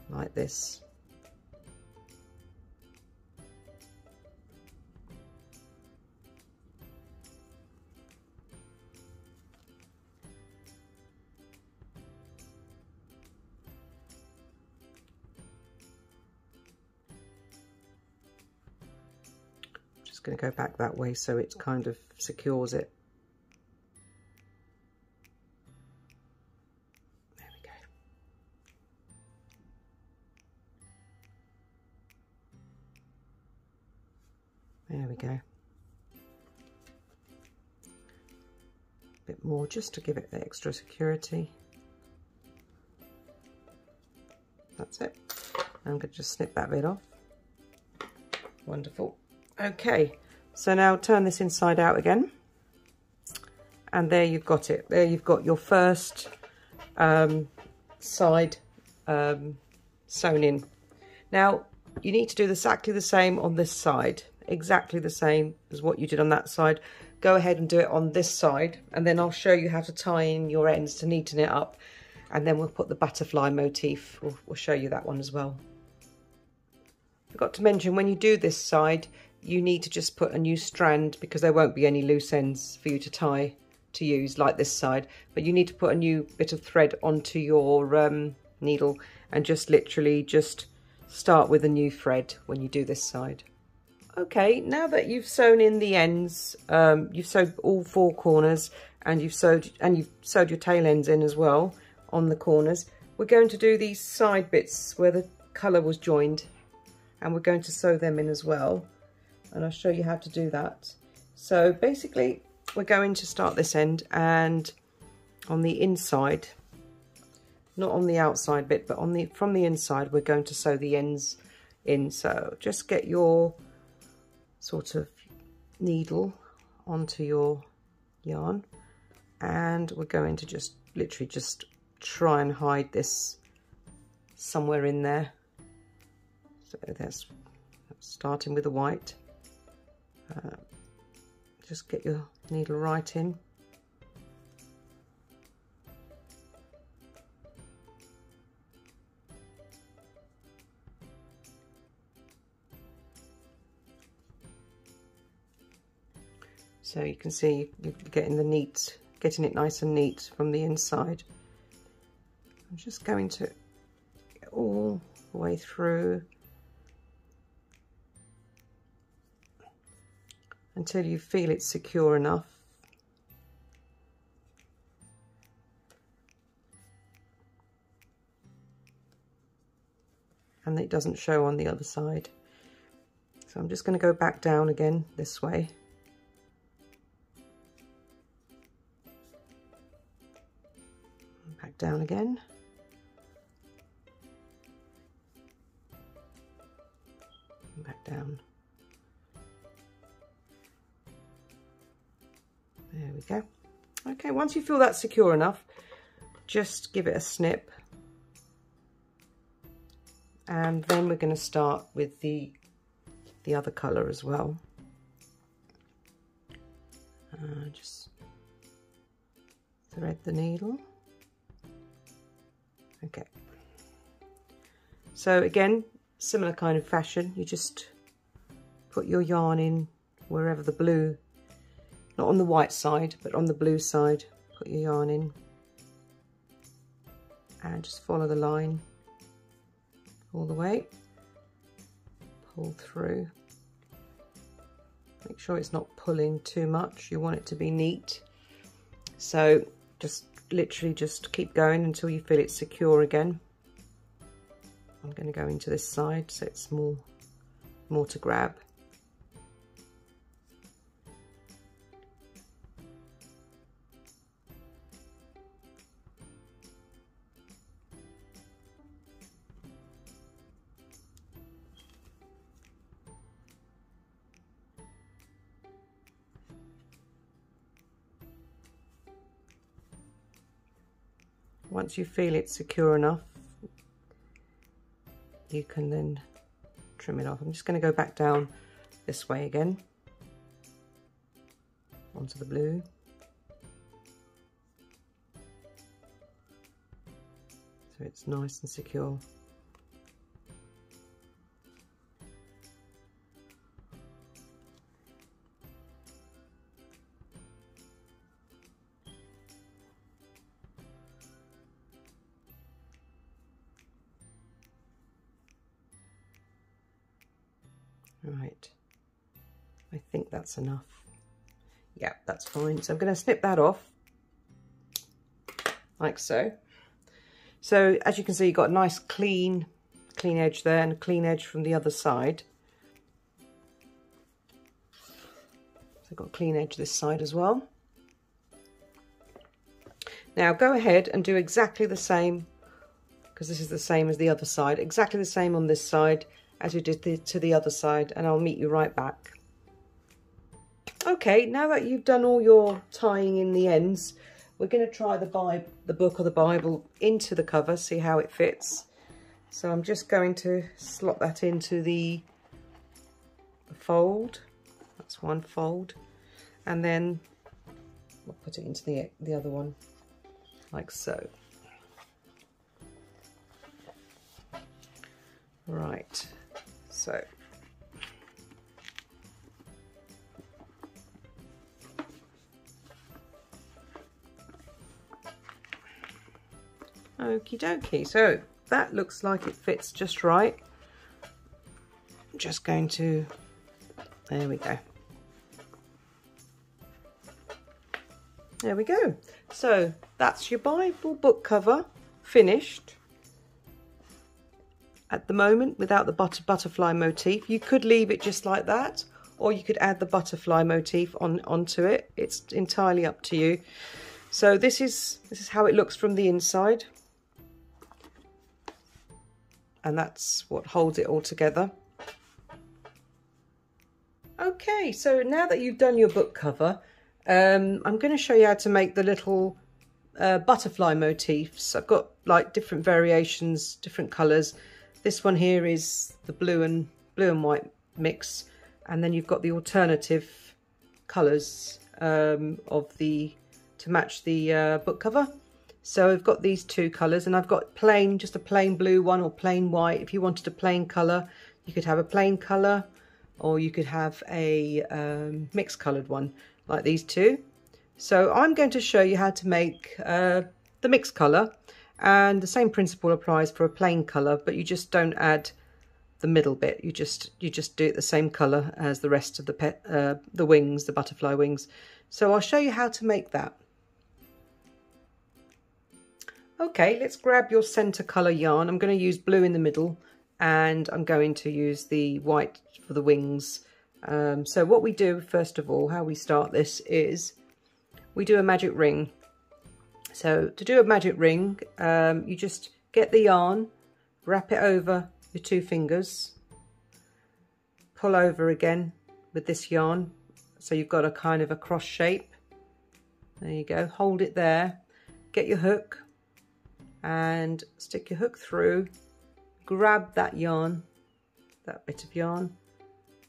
like this going to go back that way so it kind of secures it. There we go. There we go. A bit more just to give it the extra security. That's it. I'm going to just snip that bit off. Wonderful. Okay, so now turn this inside out again. And there you've got it. There you've got your first um, side um, sewn in. Now, you need to do exactly the same on this side. Exactly the same as what you did on that side. Go ahead and do it on this side. And then I'll show you how to tie in your ends to neaten it up. And then we'll put the butterfly motif. We'll, we'll show you that one as well. Forgot to mention, when you do this side, you need to just put a new strand because there won't be any loose ends for you to tie to use like this side. But you need to put a new bit of thread onto your um, needle and just literally just start with a new thread when you do this side. Okay now that you've sewn in the ends um, you've sewed all four corners and you've sewed and you've sewed your tail ends in as well on the corners we're going to do these side bits where the colour was joined and we're going to sew them in as well and I'll show you how to do that. So basically we're going to start this end and on the inside not on the outside bit, but on the from the inside, we're going to sew the ends in. So just get your sort of needle onto your yarn and we're going to just literally just try and hide this somewhere in there. So that's starting with the white. Uh, just get your needle right in. So you can see you're getting the neat, getting it nice and neat from the inside. I'm just going to get all the way through until you feel it's secure enough. And it doesn't show on the other side. So I'm just going to go back down again this way. Back down again. Back down. There we go. Okay, once you feel that secure enough, just give it a snip. And then we're going to start with the, the other colour as well. Uh, just thread the needle. Okay. So again, similar kind of fashion. You just put your yarn in wherever the blue not on the white side, but on the blue side. Put your yarn in and just follow the line all the way. Pull through. Make sure it's not pulling too much. You want it to be neat. So just literally just keep going until you feel it's secure again. I'm going to go into this side so it's more, more to grab. Once you feel it's secure enough you can then trim it off. I'm just going to go back down this way again onto the blue. So it's nice and secure. That's enough. Yeah, that's fine. So I'm going to snip that off, like so. So as you can see, you've got a nice clean, clean edge there and a clean edge from the other side. So I've got a clean edge this side as well. Now go ahead and do exactly the same, because this is the same as the other side, exactly the same on this side as we did the, to the other side and I'll meet you right back. Okay, now that you've done all your tying in the ends, we're going to try the, Bible, the book or the Bible into the cover, see how it fits. So I'm just going to slot that into the, the fold. That's one fold. And then I'll put it into the, the other one, like so. Right. So Okie dokie. So that looks like it fits just right. I'm just going to, there we go. There we go. So that's your Bible book cover finished at the moment without the butter butterfly motif. You could leave it just like that or you could add the butterfly motif on onto it. It's entirely up to you. So this is this is how it looks from the inside. And that's what holds it all together. Okay, so now that you've done your book cover, um, I'm going to show you how to make the little uh, butterfly motifs. I've got like different variations, different colours. This one here is the blue and blue and white mix, and then you've got the alternative colours um, of the to match the uh, book cover. So I've got these two colours and I've got plain, just a plain blue one or plain white. If you wanted a plain colour, you could have a plain colour or you could have a um, mixed coloured one like these two. So I'm going to show you how to make uh, the mixed colour and the same principle applies for a plain colour but you just don't add the middle bit you just you just do it the same colour as the rest of the pet uh, the wings the butterfly wings so I'll show you how to make that okay let's grab your center colour yarn I'm going to use blue in the middle and I'm going to use the white for the wings um, so what we do first of all how we start this is we do a magic ring. So to do a magic ring, um, you just get the yarn, wrap it over your two fingers, pull over again with this yarn. So you've got a kind of a cross shape. There you go, hold it there, get your hook and stick your hook through, grab that yarn, that bit of yarn,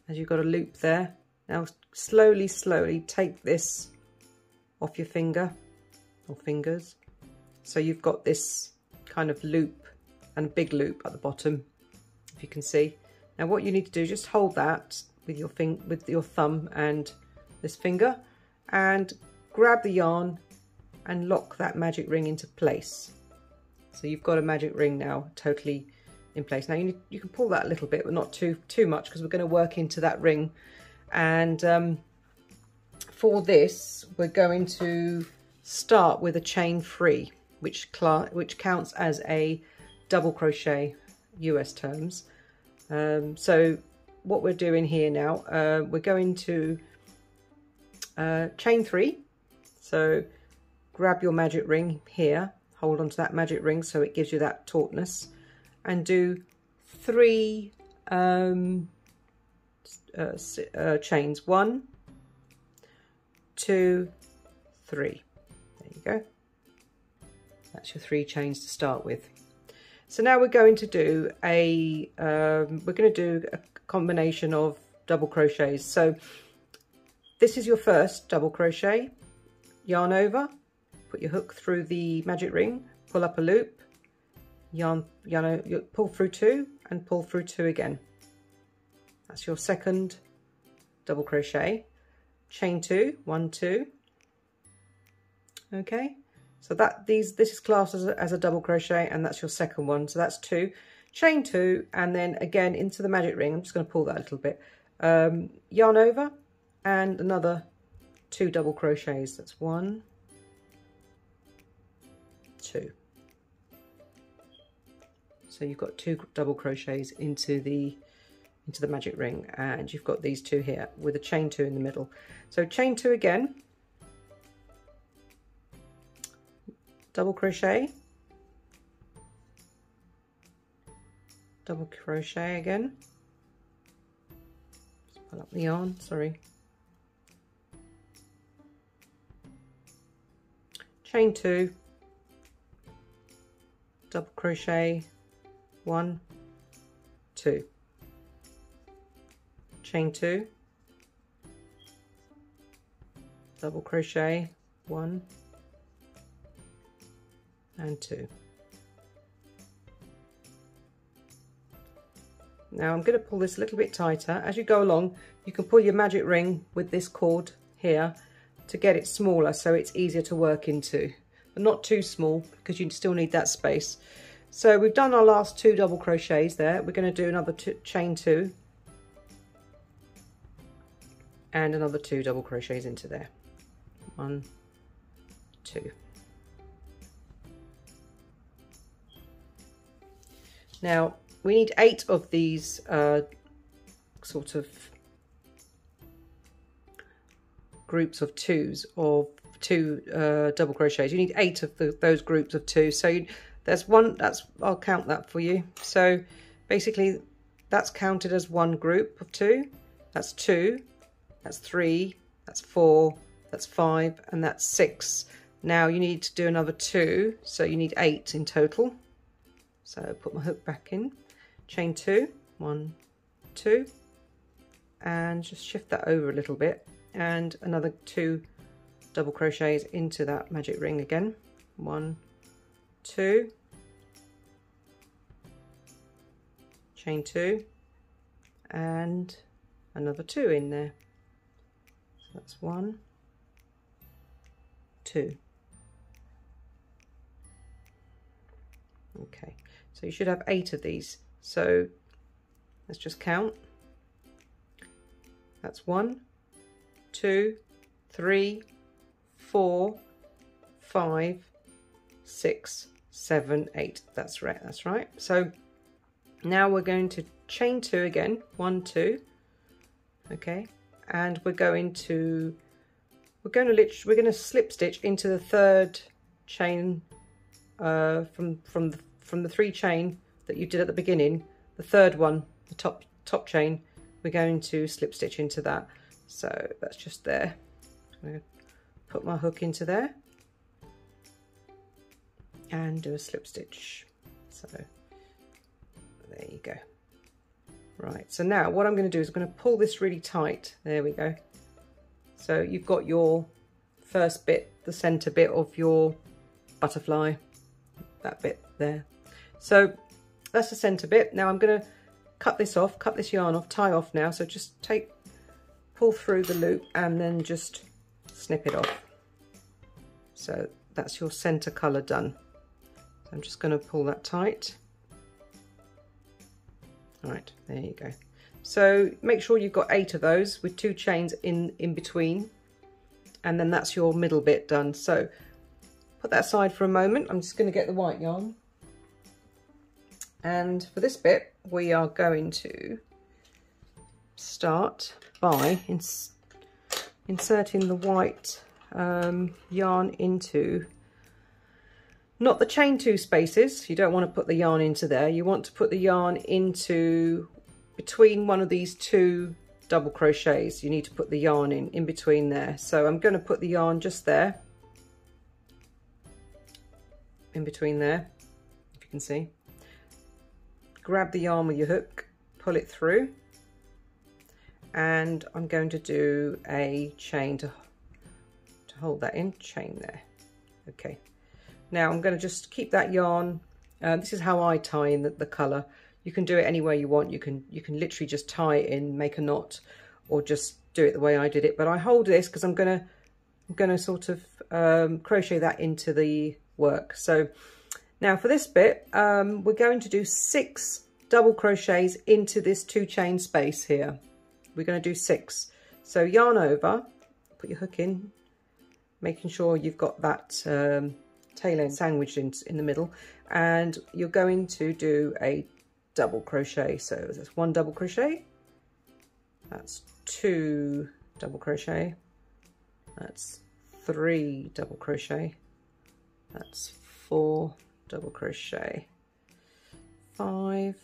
as you've got a loop there. Now slowly, slowly take this off your finger or fingers. So you've got this kind of loop and a big loop at the bottom, if you can see. Now what you need to do just hold that with your with your thumb and this finger and grab the yarn and lock that magic ring into place. So you've got a magic ring now totally in place. Now you, need, you can pull that a little bit, but not too too much because we're going to work into that ring. And um, for this, we're going to start with a chain three, which, which counts as a double crochet US terms. Um, so what we're doing here now, uh, we're going to uh, chain three. So grab your magic ring here, hold onto that magic ring so it gives you that tautness and do three um, uh, uh chains. One, two, three. There you go. That's your three chains to start with. So now we're going to do a, um, we're going to do a combination of double crochets. So this is your first double crochet, yarn over, put your hook through the magic ring, pull up a loop, yarn, yarn, pull through two and pull through two again. That's your second double crochet chain two, one, two. Okay, so that these this is classed as a, as a double crochet and that's your second one. So that's two, chain two, and then again into the magic ring. I'm just going to pull that a little bit. Um, yarn over and another two double crochets. That's one, two. So you've got two double crochets into the into the magic ring and you've got these two here with a chain two in the middle. So chain two again, double crochet, double crochet again, Just pull up the yarn, sorry, chain two, double crochet, one, two. Chain two. Double crochet. One. And two. Now I'm going to pull this a little bit tighter. As you go along you can pull your magic ring with this cord here to get it smaller so it's easier to work into not too small because you still need that space. So we've done our last two double crochets there. We're going to do another chain two. And another two double crochets into there. One two. Now we need eight of these uh, sort of groups of twos or two uh, double crochets. You need eight of the, those groups of two. So you, there's one that's I'll count that for you. So basically that's counted as one group of two. That's two that's three that's four that's five and that's six. Now you need to do another two so you need eight in total. So put my hook back in. Chain two one two and just shift that over a little bit. And another two double crochets into that magic ring again. One two. Chain two. And another two in there. So that's one two. Okay so you should have eight of these. So let's just count. That's one two three four five six seven eight. That's right that's right. So now we're going to chain two again. One two. Okay. And we're going to we're going to we're going to slip stitch into the third chain uh, from from the, from the three chain that you did at the beginning. The third one the top top chain we're going to slip stitch into that. So that's just there put my hook into there and do a slip stitch. So there you go. Right so now what I'm going to do is I'm going to pull this really tight. There we go. So you've got your first bit the center bit of your butterfly that bit there. So that's the center bit. Now I'm going to cut this off cut this yarn off tie off now. So just take pull through the loop and then just snip it off. So that's your center color done. So I'm just going to pull that tight. All right there you go. So make sure you've got eight of those with two chains in in between and then that's your middle bit done. So put that aside for a moment. I'm just going to get the white yarn. And for this bit we are going to start by inserting the white um, yarn into not the chain two spaces, you don't want to put the yarn into there. You want to put the yarn into between one of these two double crochets. You need to put the yarn in, in between there. So I'm going to put the yarn just there. In between there, if you can see. Grab the yarn with your hook, pull it through. And I'm going to do a chain to, to hold that in, chain there. Okay. Now I'm going to just keep that yarn. Uh, this is how I tie in the, the colour. You can do it any way you want. You can you can literally just tie it in, make a knot, or just do it the way I did it. But I hold this because I'm gonna I'm gonna sort of um, crochet that into the work. So now for this bit, um, we're going to do six double crochets into this two chain space here. We're going to do six. So yarn over, put your hook in, making sure you've got that um, tail end sandwiched in, in the middle. And you're going to do a double crochet. So that's one double crochet. That's two double crochet. That's three double crochet. That's four double crochet. Five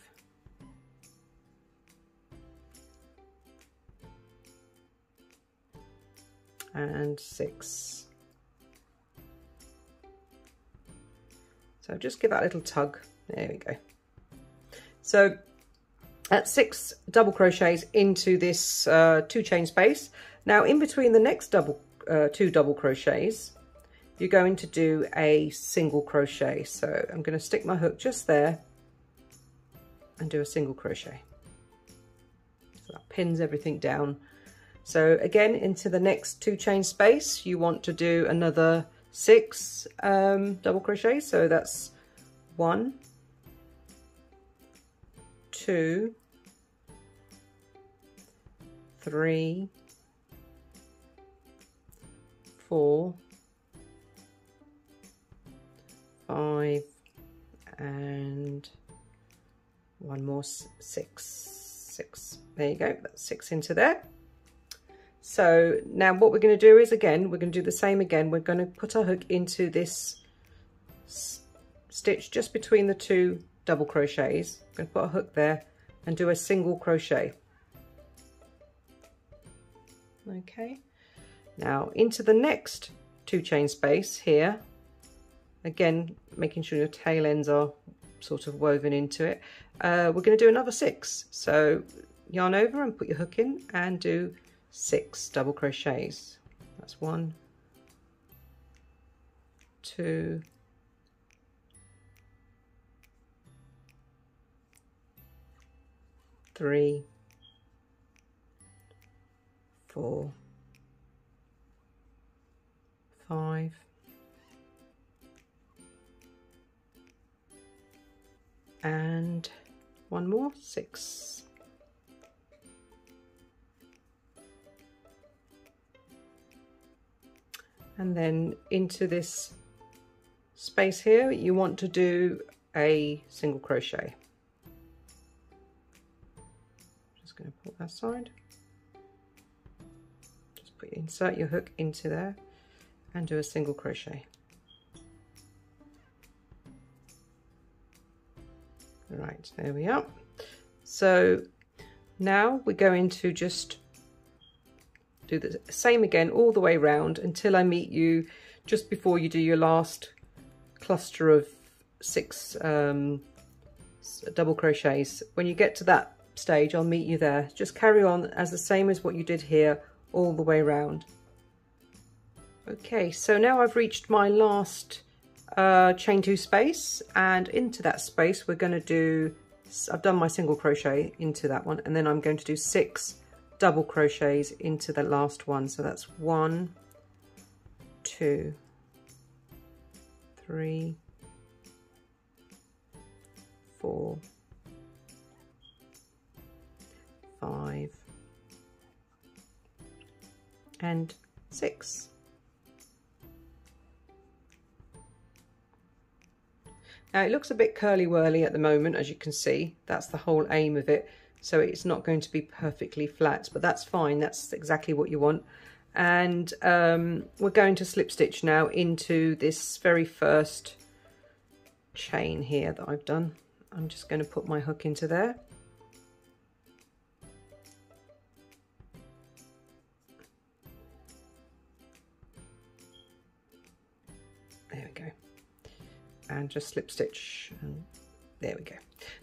and six So just give that a little tug. There we go. So that's six double crochets into this uh, two chain space. Now in between the next double uh, two double crochets, you're going to do a single crochet. So I'm going to stick my hook just there and do a single crochet. So that pins everything down. So again, into the next two chain space, you want to do another six um, double crochets. So that's one, two, three, four, five, and one more six. Six. There you go. That's six into there. So now what we're going to do is again, we're going to do the same again. We're going to put our hook into this stitch just between the two double crochets. I'm going to put a hook there and do a single crochet. Okay, now into the next two chain space here, again making sure your tail ends are sort of woven into it, uh, we're going to do another six. So yarn over and put your hook in and do six double crochets. That's one, two, three, four, five, and one more, six. And then into this space here, you want to do a single crochet. Just going to put that side. Just put insert your hook into there and do a single crochet. Right, there we are. So now we're going to just do the same again all the way around until I meet you just before you do your last cluster of six um, double crochets. When you get to that stage, I'll meet you there. Just carry on as the same as what you did here all the way around. Okay, so now I've reached my last uh, chain two space and into that space we're going to do, I've done my single crochet into that one and then I'm going to do six double crochets into the last one. So that's one, two, three, four, five, and six. Now it looks a bit curly-whirly at the moment, as you can see. That's the whole aim of it. So it's not going to be perfectly flat, but that's fine. That's exactly what you want. And um, we're going to slip stitch now into this very first chain here that I've done. I'm just going to put my hook into there. There we go and just slip stitch and there we go.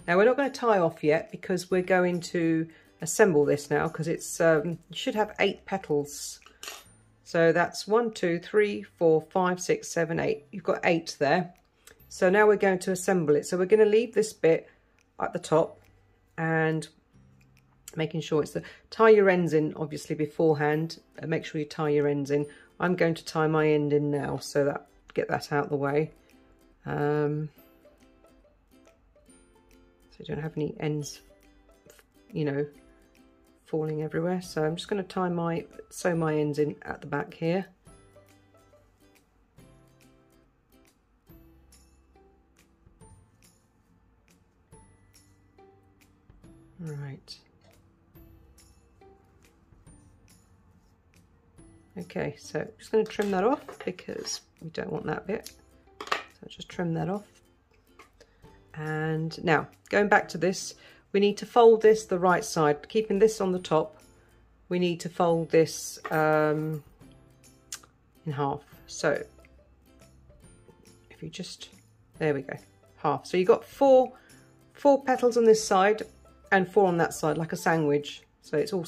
Now we're not going to tie off yet because we're going to assemble this now because it's um, you should have eight petals. So that's one two three four five six seven eight. You've got eight there. So now we're going to assemble it. So we're going to leave this bit at the top and making sure it's the tie your ends in obviously beforehand. And make sure you tie your ends in. I'm going to tie my end in now so that get that out of the way. Um, you don't have any ends, you know, falling everywhere. So I'm just going to tie my, sew my ends in at the back here. Right. Okay, so I'm just going to trim that off because we don't want that bit. So just trim that off. And now, going back to this, we need to fold this the right side, keeping this on the top. We need to fold this um, in half. So if you just, there we go, half. So you've got four, four petals on this side and four on that side, like a sandwich. So it's all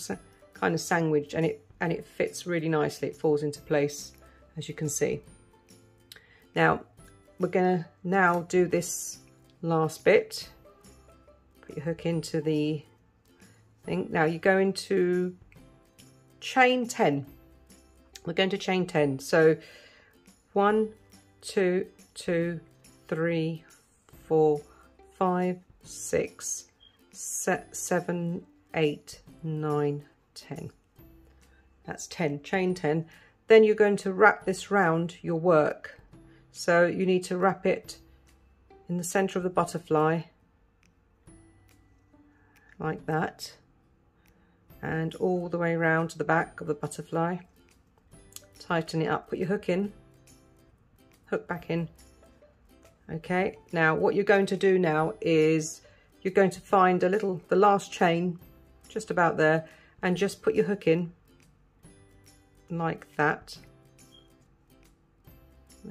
kind of sandwiched and it and it fits really nicely. It falls into place, as you can see. Now, we're to now do this last bit. Put your hook into the thing. Now you go into chain 10. We're going to chain 10. So one, two, two, three, four, five, six, seven, eight, nine, ten. That's 10, chain 10. Then you're going to wrap this round your work so you need to wrap it in the center of the butterfly like that and all the way around to the back of the butterfly. Tighten it up, put your hook in, hook back in Okay, now what you're going to do now is you're going to find a little, the last chain, just about there, and just put your hook in like that.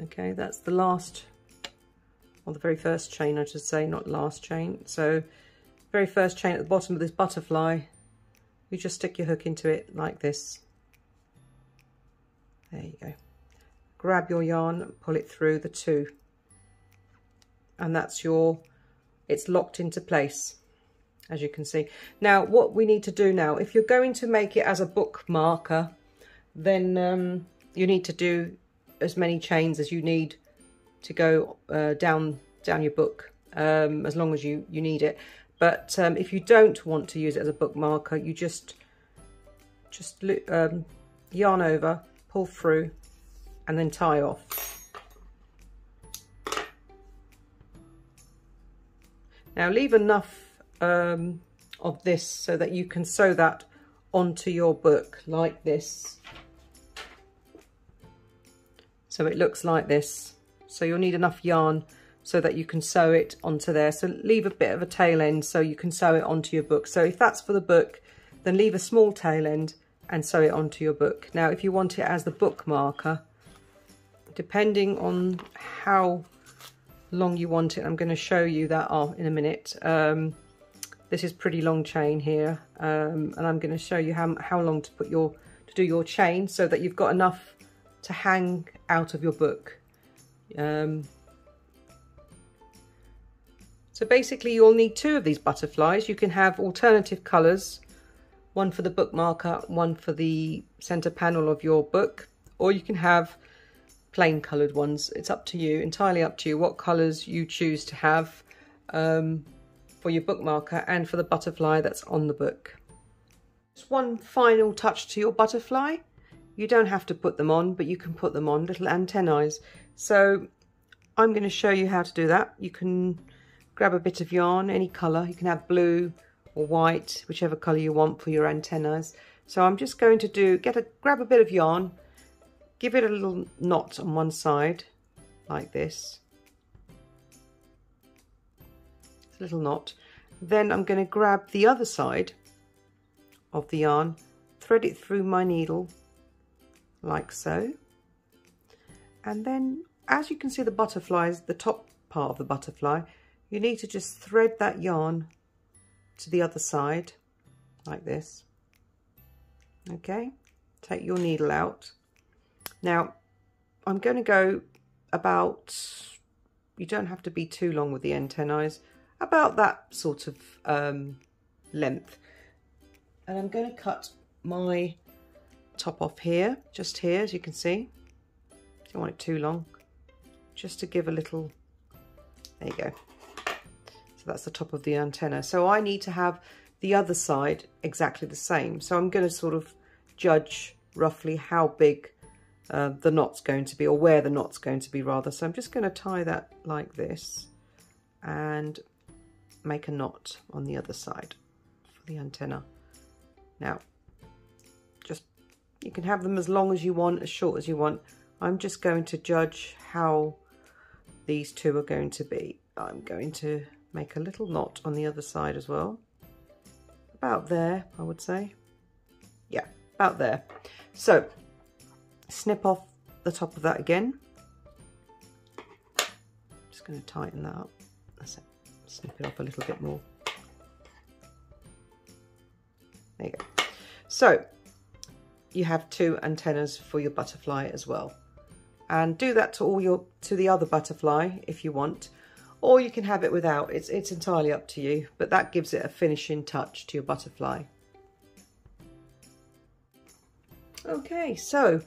Okay, that's the last, or the very first chain, I should say, not last chain. So, very first chain at the bottom of this butterfly, you just stick your hook into it like this. There you go. Grab your yarn, pull it through the two. And that's your, it's locked into place, as you can see. Now, what we need to do now, if you're going to make it as a book marker, then um, you need to do as many chains as you need to go uh, down down your book, um, as long as you, you need it. But um, if you don't want to use it as a bookmarker, you just just um, yarn over, pull through, and then tie off. Now leave enough um, of this so that you can sew that onto your book like this. So it looks like this. So you'll need enough yarn so that you can sew it onto there. So leave a bit of a tail end so you can sew it onto your book. So if that's for the book, then leave a small tail end and sew it onto your book. Now, if you want it as the book marker, depending on how long you want it, I'm going to show you that oh, in a minute. Um, this is pretty long chain here, um, and I'm going to show you how, how long to put your to do your chain so that you've got enough to hang out of your book. Um, so basically you'll need two of these butterflies. You can have alternative colours, one for the bookmarker, one for the centre panel of your book, or you can have plain coloured ones. It's up to you, entirely up to you what colours you choose to have um, for your bookmarker and for the butterfly that's on the book. Just one final touch to your butterfly. You don't have to put them on, but you can put them on, little antennae. So I'm going to show you how to do that. You can grab a bit of yarn, any colour. You can have blue or white, whichever colour you want for your antennas. So I'm just going to do, get a grab a bit of yarn, give it a little knot on one side, like this. a little knot. Then I'm going to grab the other side of the yarn, thread it through my needle like so. And then as you can see the butterflies, the top part of the butterfly, you need to just thread that yarn to the other side like this. Okay, take your needle out. Now, I'm going to go about, you don't have to be too long with the antennae, about that sort of um, length. And I'm going to cut my top off here, just here, as you can see. Don't want it too long, just to give a little, there you go. So that's the top of the antenna. So I need to have the other side exactly the same. So I'm going to sort of judge roughly how big uh, the knot's going to be, or where the knot's going to be rather. So I'm just going to tie that like this and make a knot on the other side for the antenna. Now, just you can have them as long as you want, as short as you want. I'm just going to judge how these two are going to be. I'm going to make a little knot on the other side as well. About there, I would say. Yeah, about there. So, snip off the top of that again. Just going to tighten that up. That's it. Snip it off a little bit more. There you go. So, you have two antennas for your butterfly as well. And do that to all your to the other butterfly if you want or you can have it without. It's, it's entirely up to you, but that gives it a finishing touch to your butterfly. Okay, so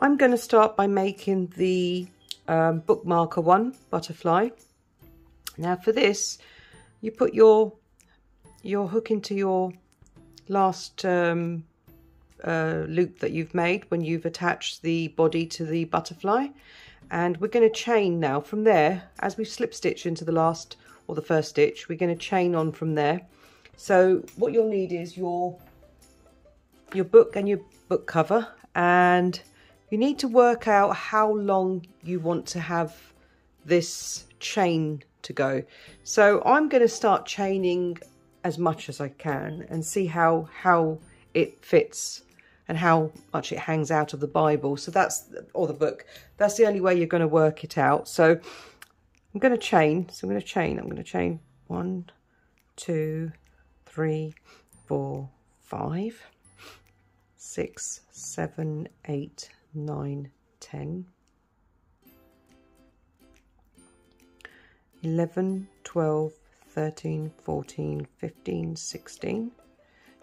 I'm going to start by making the um, bookmarker one butterfly. Now for this, you put your your hook into your last um, uh, loop that you've made when you've attached the body to the butterfly. And we're going to chain now. From there as we slip stitch into the last or the first stitch we're going to chain on from there. So what you'll need is your your book and your book cover. And you need to work out how long you want to have this chain to go. So I'm going to start chaining as much as I can and see how how it fits and how much it hangs out of the Bible. So that's, or the book, that's the only way you're going to work it out. So I'm going to chain. So I'm going to chain. I'm going to chain one, two, three, four, five, six, seven, eight, nine, ten, eleven, twelve, thirteen, fourteen, fifteen, sixteen.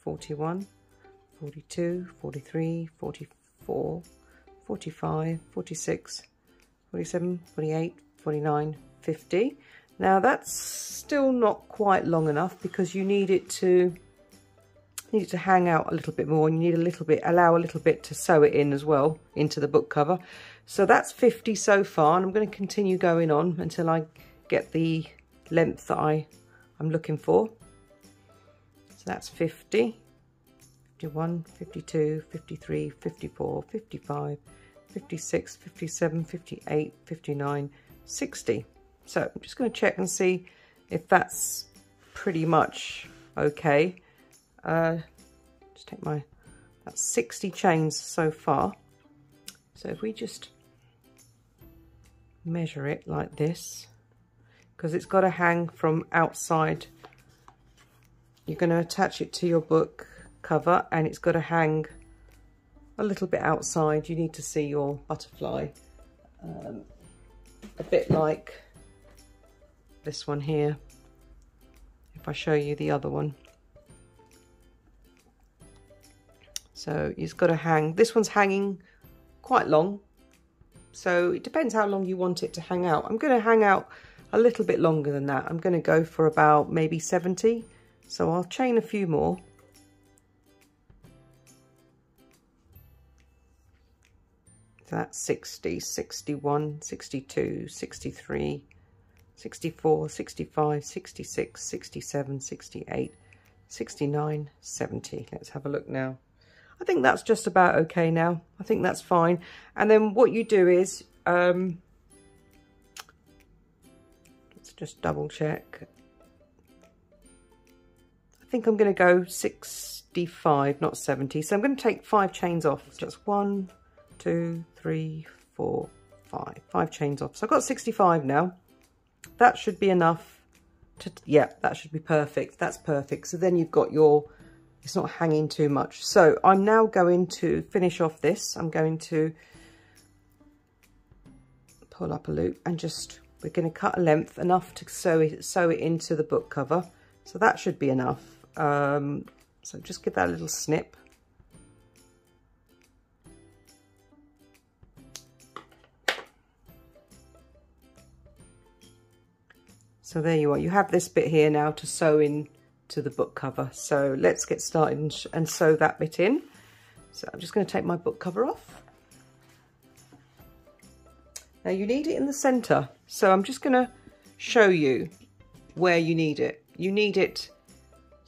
41, 42, 43, 44, 45, 46, 47, 48, 49, 50. Now that's still not quite long enough because you need it to need it to hang out a little bit more and you need a little bit allow a little bit to sew it in as well into the book cover so that's 50 so far and I'm going to continue going on until I get the length that I I'm looking for that's 50, 51, 52, 53, 54, 55, 56, 57, 58, 59, 60. So I'm just going to check and see if that's pretty much okay. Uh, just take my, that's 60 chains so far. So if we just measure it like this, because it's got to hang from outside you're going to attach it to your book cover and it's got to hang a little bit outside. You need to see your butterfly um, a bit like this one here. If I show you the other one. So it's got to hang. This one's hanging quite long. So it depends how long you want it to hang out. I'm going to hang out a little bit longer than that. I'm going to go for about maybe 70 so I'll chain a few more. That's 60, 61, 62, 63, 64, 65, 66, 67, 68, 69, 70. Let's have a look now. I think that's just about okay now. I think that's fine. And then what you do is, um, let's just double check. Think I'm going to go 65, not 70. So I'm going to take five chains off. Just one, two, three, four, five. Five chains off. So I've got 65 now. That should be enough. To, yeah, that should be perfect. That's perfect. So then you've got your, it's not hanging too much. So I'm now going to finish off this. I'm going to pull up a loop and just, we're going to cut a length enough to sew it, sew it into the book cover. So that should be enough. Um, so just give that a little snip. So there you are. You have this bit here now to sew in to the book cover. So let's get started and, and sew that bit in. So I'm just going to take my book cover off. Now you need it in the centre. So I'm just going to show you where you need it. You need it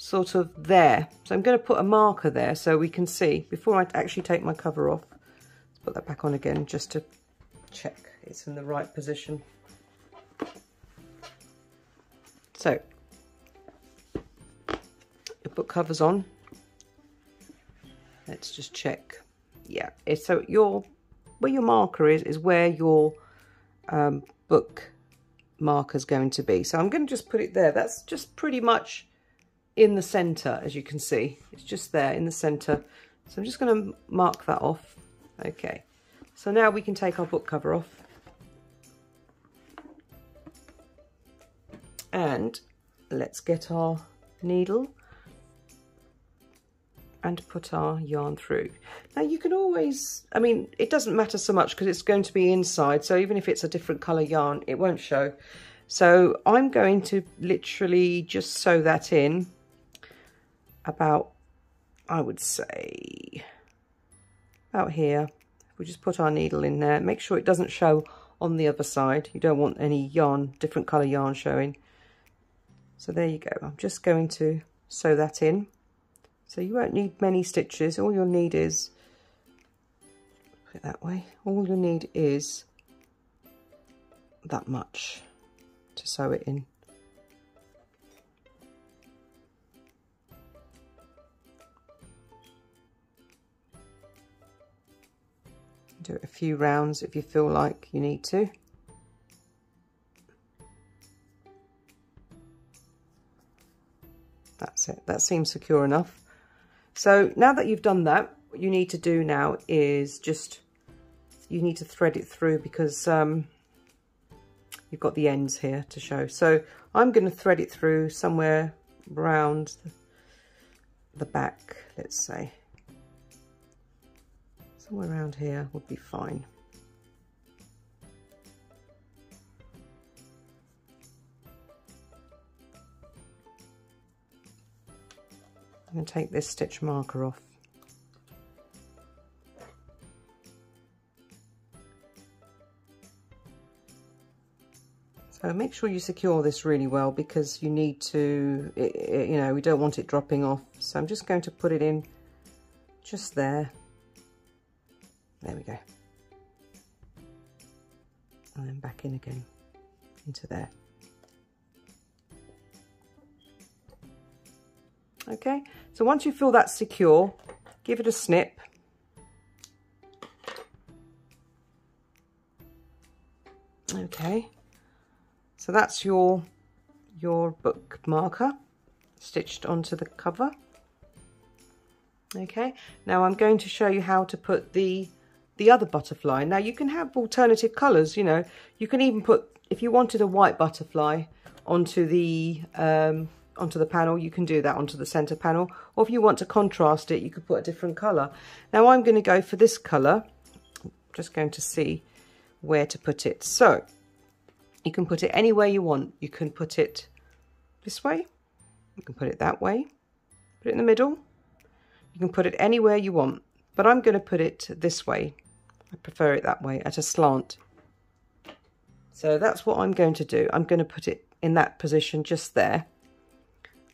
sort of there. So I'm going to put a marker there so we can see before I actually take my cover off. Let's put that back on again just to check it's in the right position. So your book cover's on. Let's just check. Yeah, it's so your where your marker is is where your um, book marker is going to be. So I'm going to just put it there. That's just pretty much in the centre, as you can see. It's just there in the centre. So I'm just going to mark that off. Okay, so now we can take our book cover off. And let's get our needle and put our yarn through. Now you can always, I mean, it doesn't matter so much because it's going to be inside. So even if it's a different colour yarn, it won't show. So I'm going to literally just sew that in about, I would say, about here. We just put our needle in there. Make sure it doesn't show on the other side. You don't want any yarn, different colour yarn showing. So there you go. I'm just going to sew that in. So you won't need many stitches. All you'll need is, put it that way, all you'll need is that much to sew it in. Do a few rounds if you feel like you need to. That's it. That seems secure enough. So now that you've done that, what you need to do now is just, you need to thread it through because um, you've got the ends here to show. So I'm going to thread it through somewhere around the back, let's say. Somewhere around here would be fine. I'm going to take this stitch marker off. So make sure you secure this really well because you need to, it, it, you know, we don't want it dropping off. So I'm just going to put it in just there. There we go. And then back in again into there. Okay, so once you feel that secure, give it a snip. Okay, so that's your your book marker stitched onto the cover. Okay, now I'm going to show you how to put the the other butterfly. Now you can have alternative colours, you know, you can even put, if you wanted a white butterfly onto the um, onto the panel, you can do that onto the centre panel. Or if you want to contrast it, you could put a different colour. Now I'm going to go for this colour. I'm just going to see where to put it. So you can put it anywhere you want. You can put it this way. You can put it that way. Put it in the middle. You can put it anywhere you want. But I'm going to put it this way. I prefer it that way, at a slant. So that's what I'm going to do. I'm going to put it in that position just there.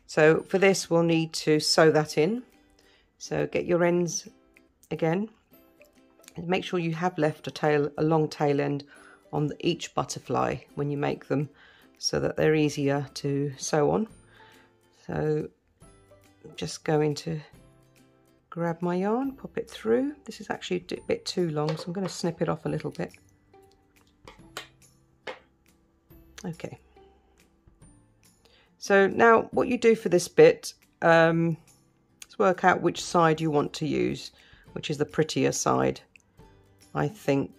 So for this, we'll need to sew that in. So get your ends again. And make sure you have left a tail, a long tail end on each butterfly when you make them so that they're easier to sew on. So I'm just going to grab my yarn, pop it through. This is actually a bit too long, so I'm going to snip it off a little bit. Okay. So now what you do for this bit, um, let's work out which side you want to use, which is the prettier side. I think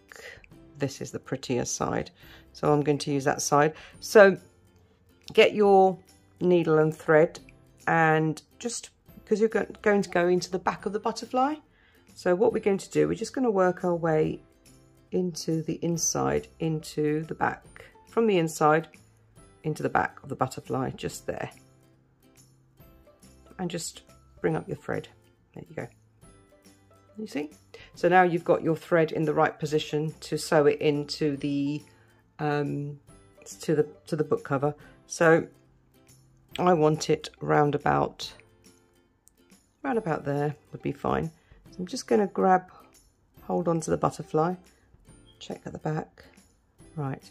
this is the prettier side. So I'm going to use that side. So get your needle and thread and just because you're going to go into the back of the butterfly. So what we're going to do, we're just going to work our way into the inside, into the back, from the inside into the back of the butterfly, just there. And just bring up your thread. There you go. You see? So now you've got your thread in the right position to sew it into the um, to the to the book cover. So I want it round about round about there would be fine. So I'm just going to grab hold on to the butterfly, check at the back. Right.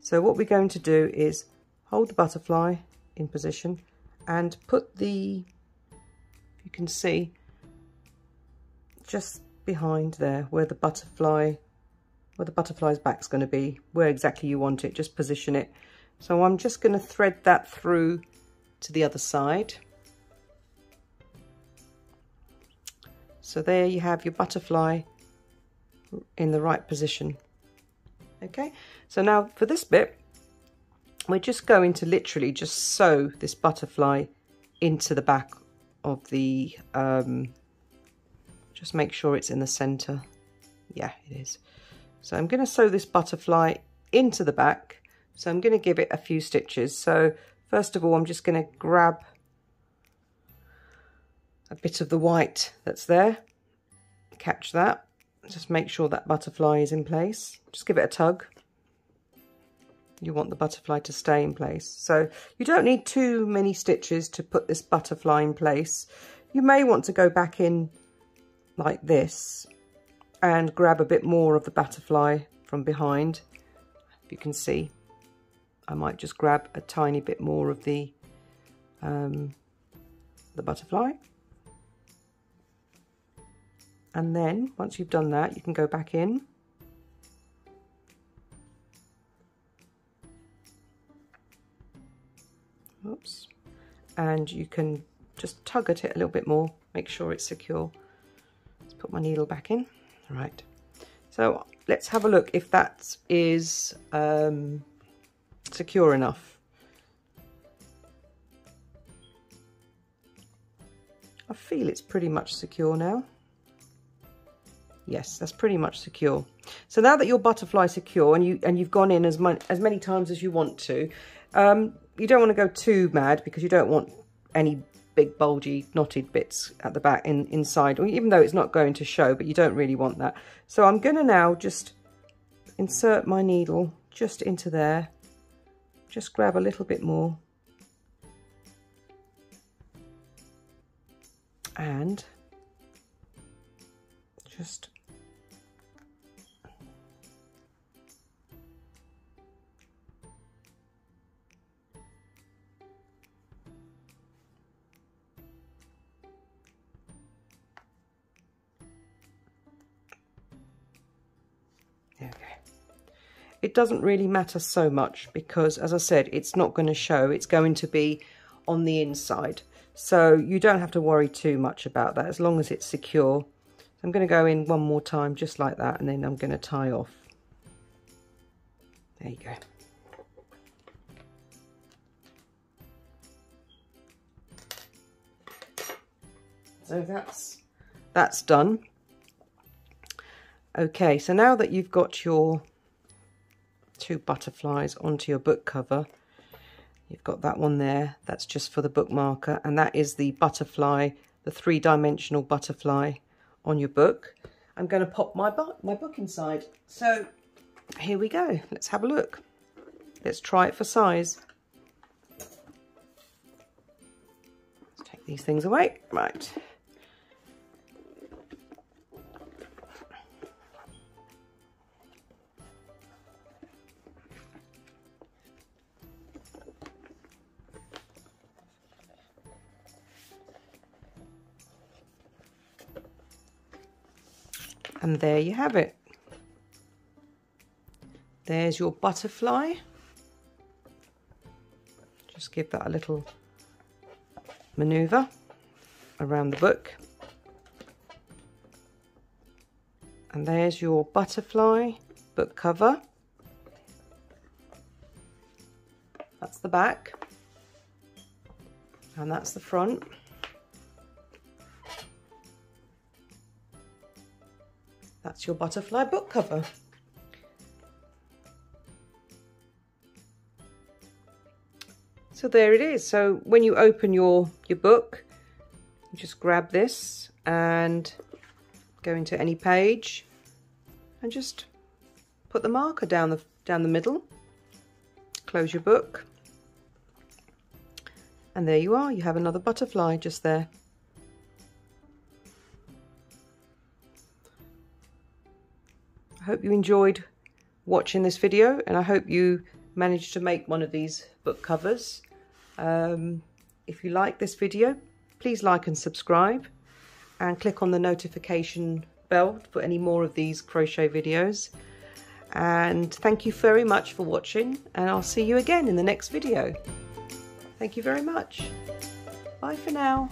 So what we're going to do is hold the butterfly in position and put the you can see just behind there where the butterfly where the butterfly's back's going to be where exactly you want it just position it so I'm just going to thread that through to the other side so there you have your butterfly in the right position okay so now for this bit we're just going to literally just sew this butterfly into the back of the um, just make sure it's in the center. Yeah, it is. So I'm going to sew this butterfly into the back So I'm going to give it a few stitches. So first of all, I'm just going to grab a bit of the white that's there. Catch that. Just make sure that butterfly is in place. Just give it a tug. You want the butterfly to stay in place. So you don't need too many stitches to put this butterfly in place. You may want to go back in like this and grab a bit more of the butterfly from behind. If you can see, I might just grab a tiny bit more of the um, the butterfly. And then once you've done that, you can go back in. Oops. And you can just tug at it a little bit more, make sure it's secure. Let's put my needle back in. Right. So let's have a look if that is um, secure enough. I feel it's pretty much secure now. Yes, that's pretty much secure. So now that your butterfly secure and you and you've gone in as as many times as you want to, um, you don't want to go too mad because you don't want any big bulgy knotted bits at the back in inside, even though it's not going to show, but you don't really want that. So I'm going to now just insert my needle just into there, just grab a little bit more and just It doesn't really matter so much because, as I said, it's not going to show. It's going to be on the inside. So you don't have to worry too much about that as long as it's secure. I'm going to go in one more time just like that and then I'm going to tie off. There you go. So that's that's done. Okay, so now that you've got your two butterflies onto your book cover. You've got that one there, that's just for the bookmarker, and that is the butterfly, the three-dimensional butterfly on your book. I'm going to pop my, my book inside. So here we go, let's have a look. Let's try it for size. Let's take these things away. Right. And there you have it. There's your butterfly. Just give that a little maneuver around the book. And there's your butterfly book cover. That's the back. And that's the front. That's your butterfly book cover. So there it is. So when you open your, your book, you just grab this and go into any page and just put the marker down the down the middle. Close your book. And there you are. You have another butterfly just there. I hope you enjoyed watching this video and I hope you managed to make one of these book covers. Um, if you like this video, please like and subscribe and click on the notification bell for any more of these crochet videos. And thank you very much for watching and I'll see you again in the next video. Thank you very much. Bye for now.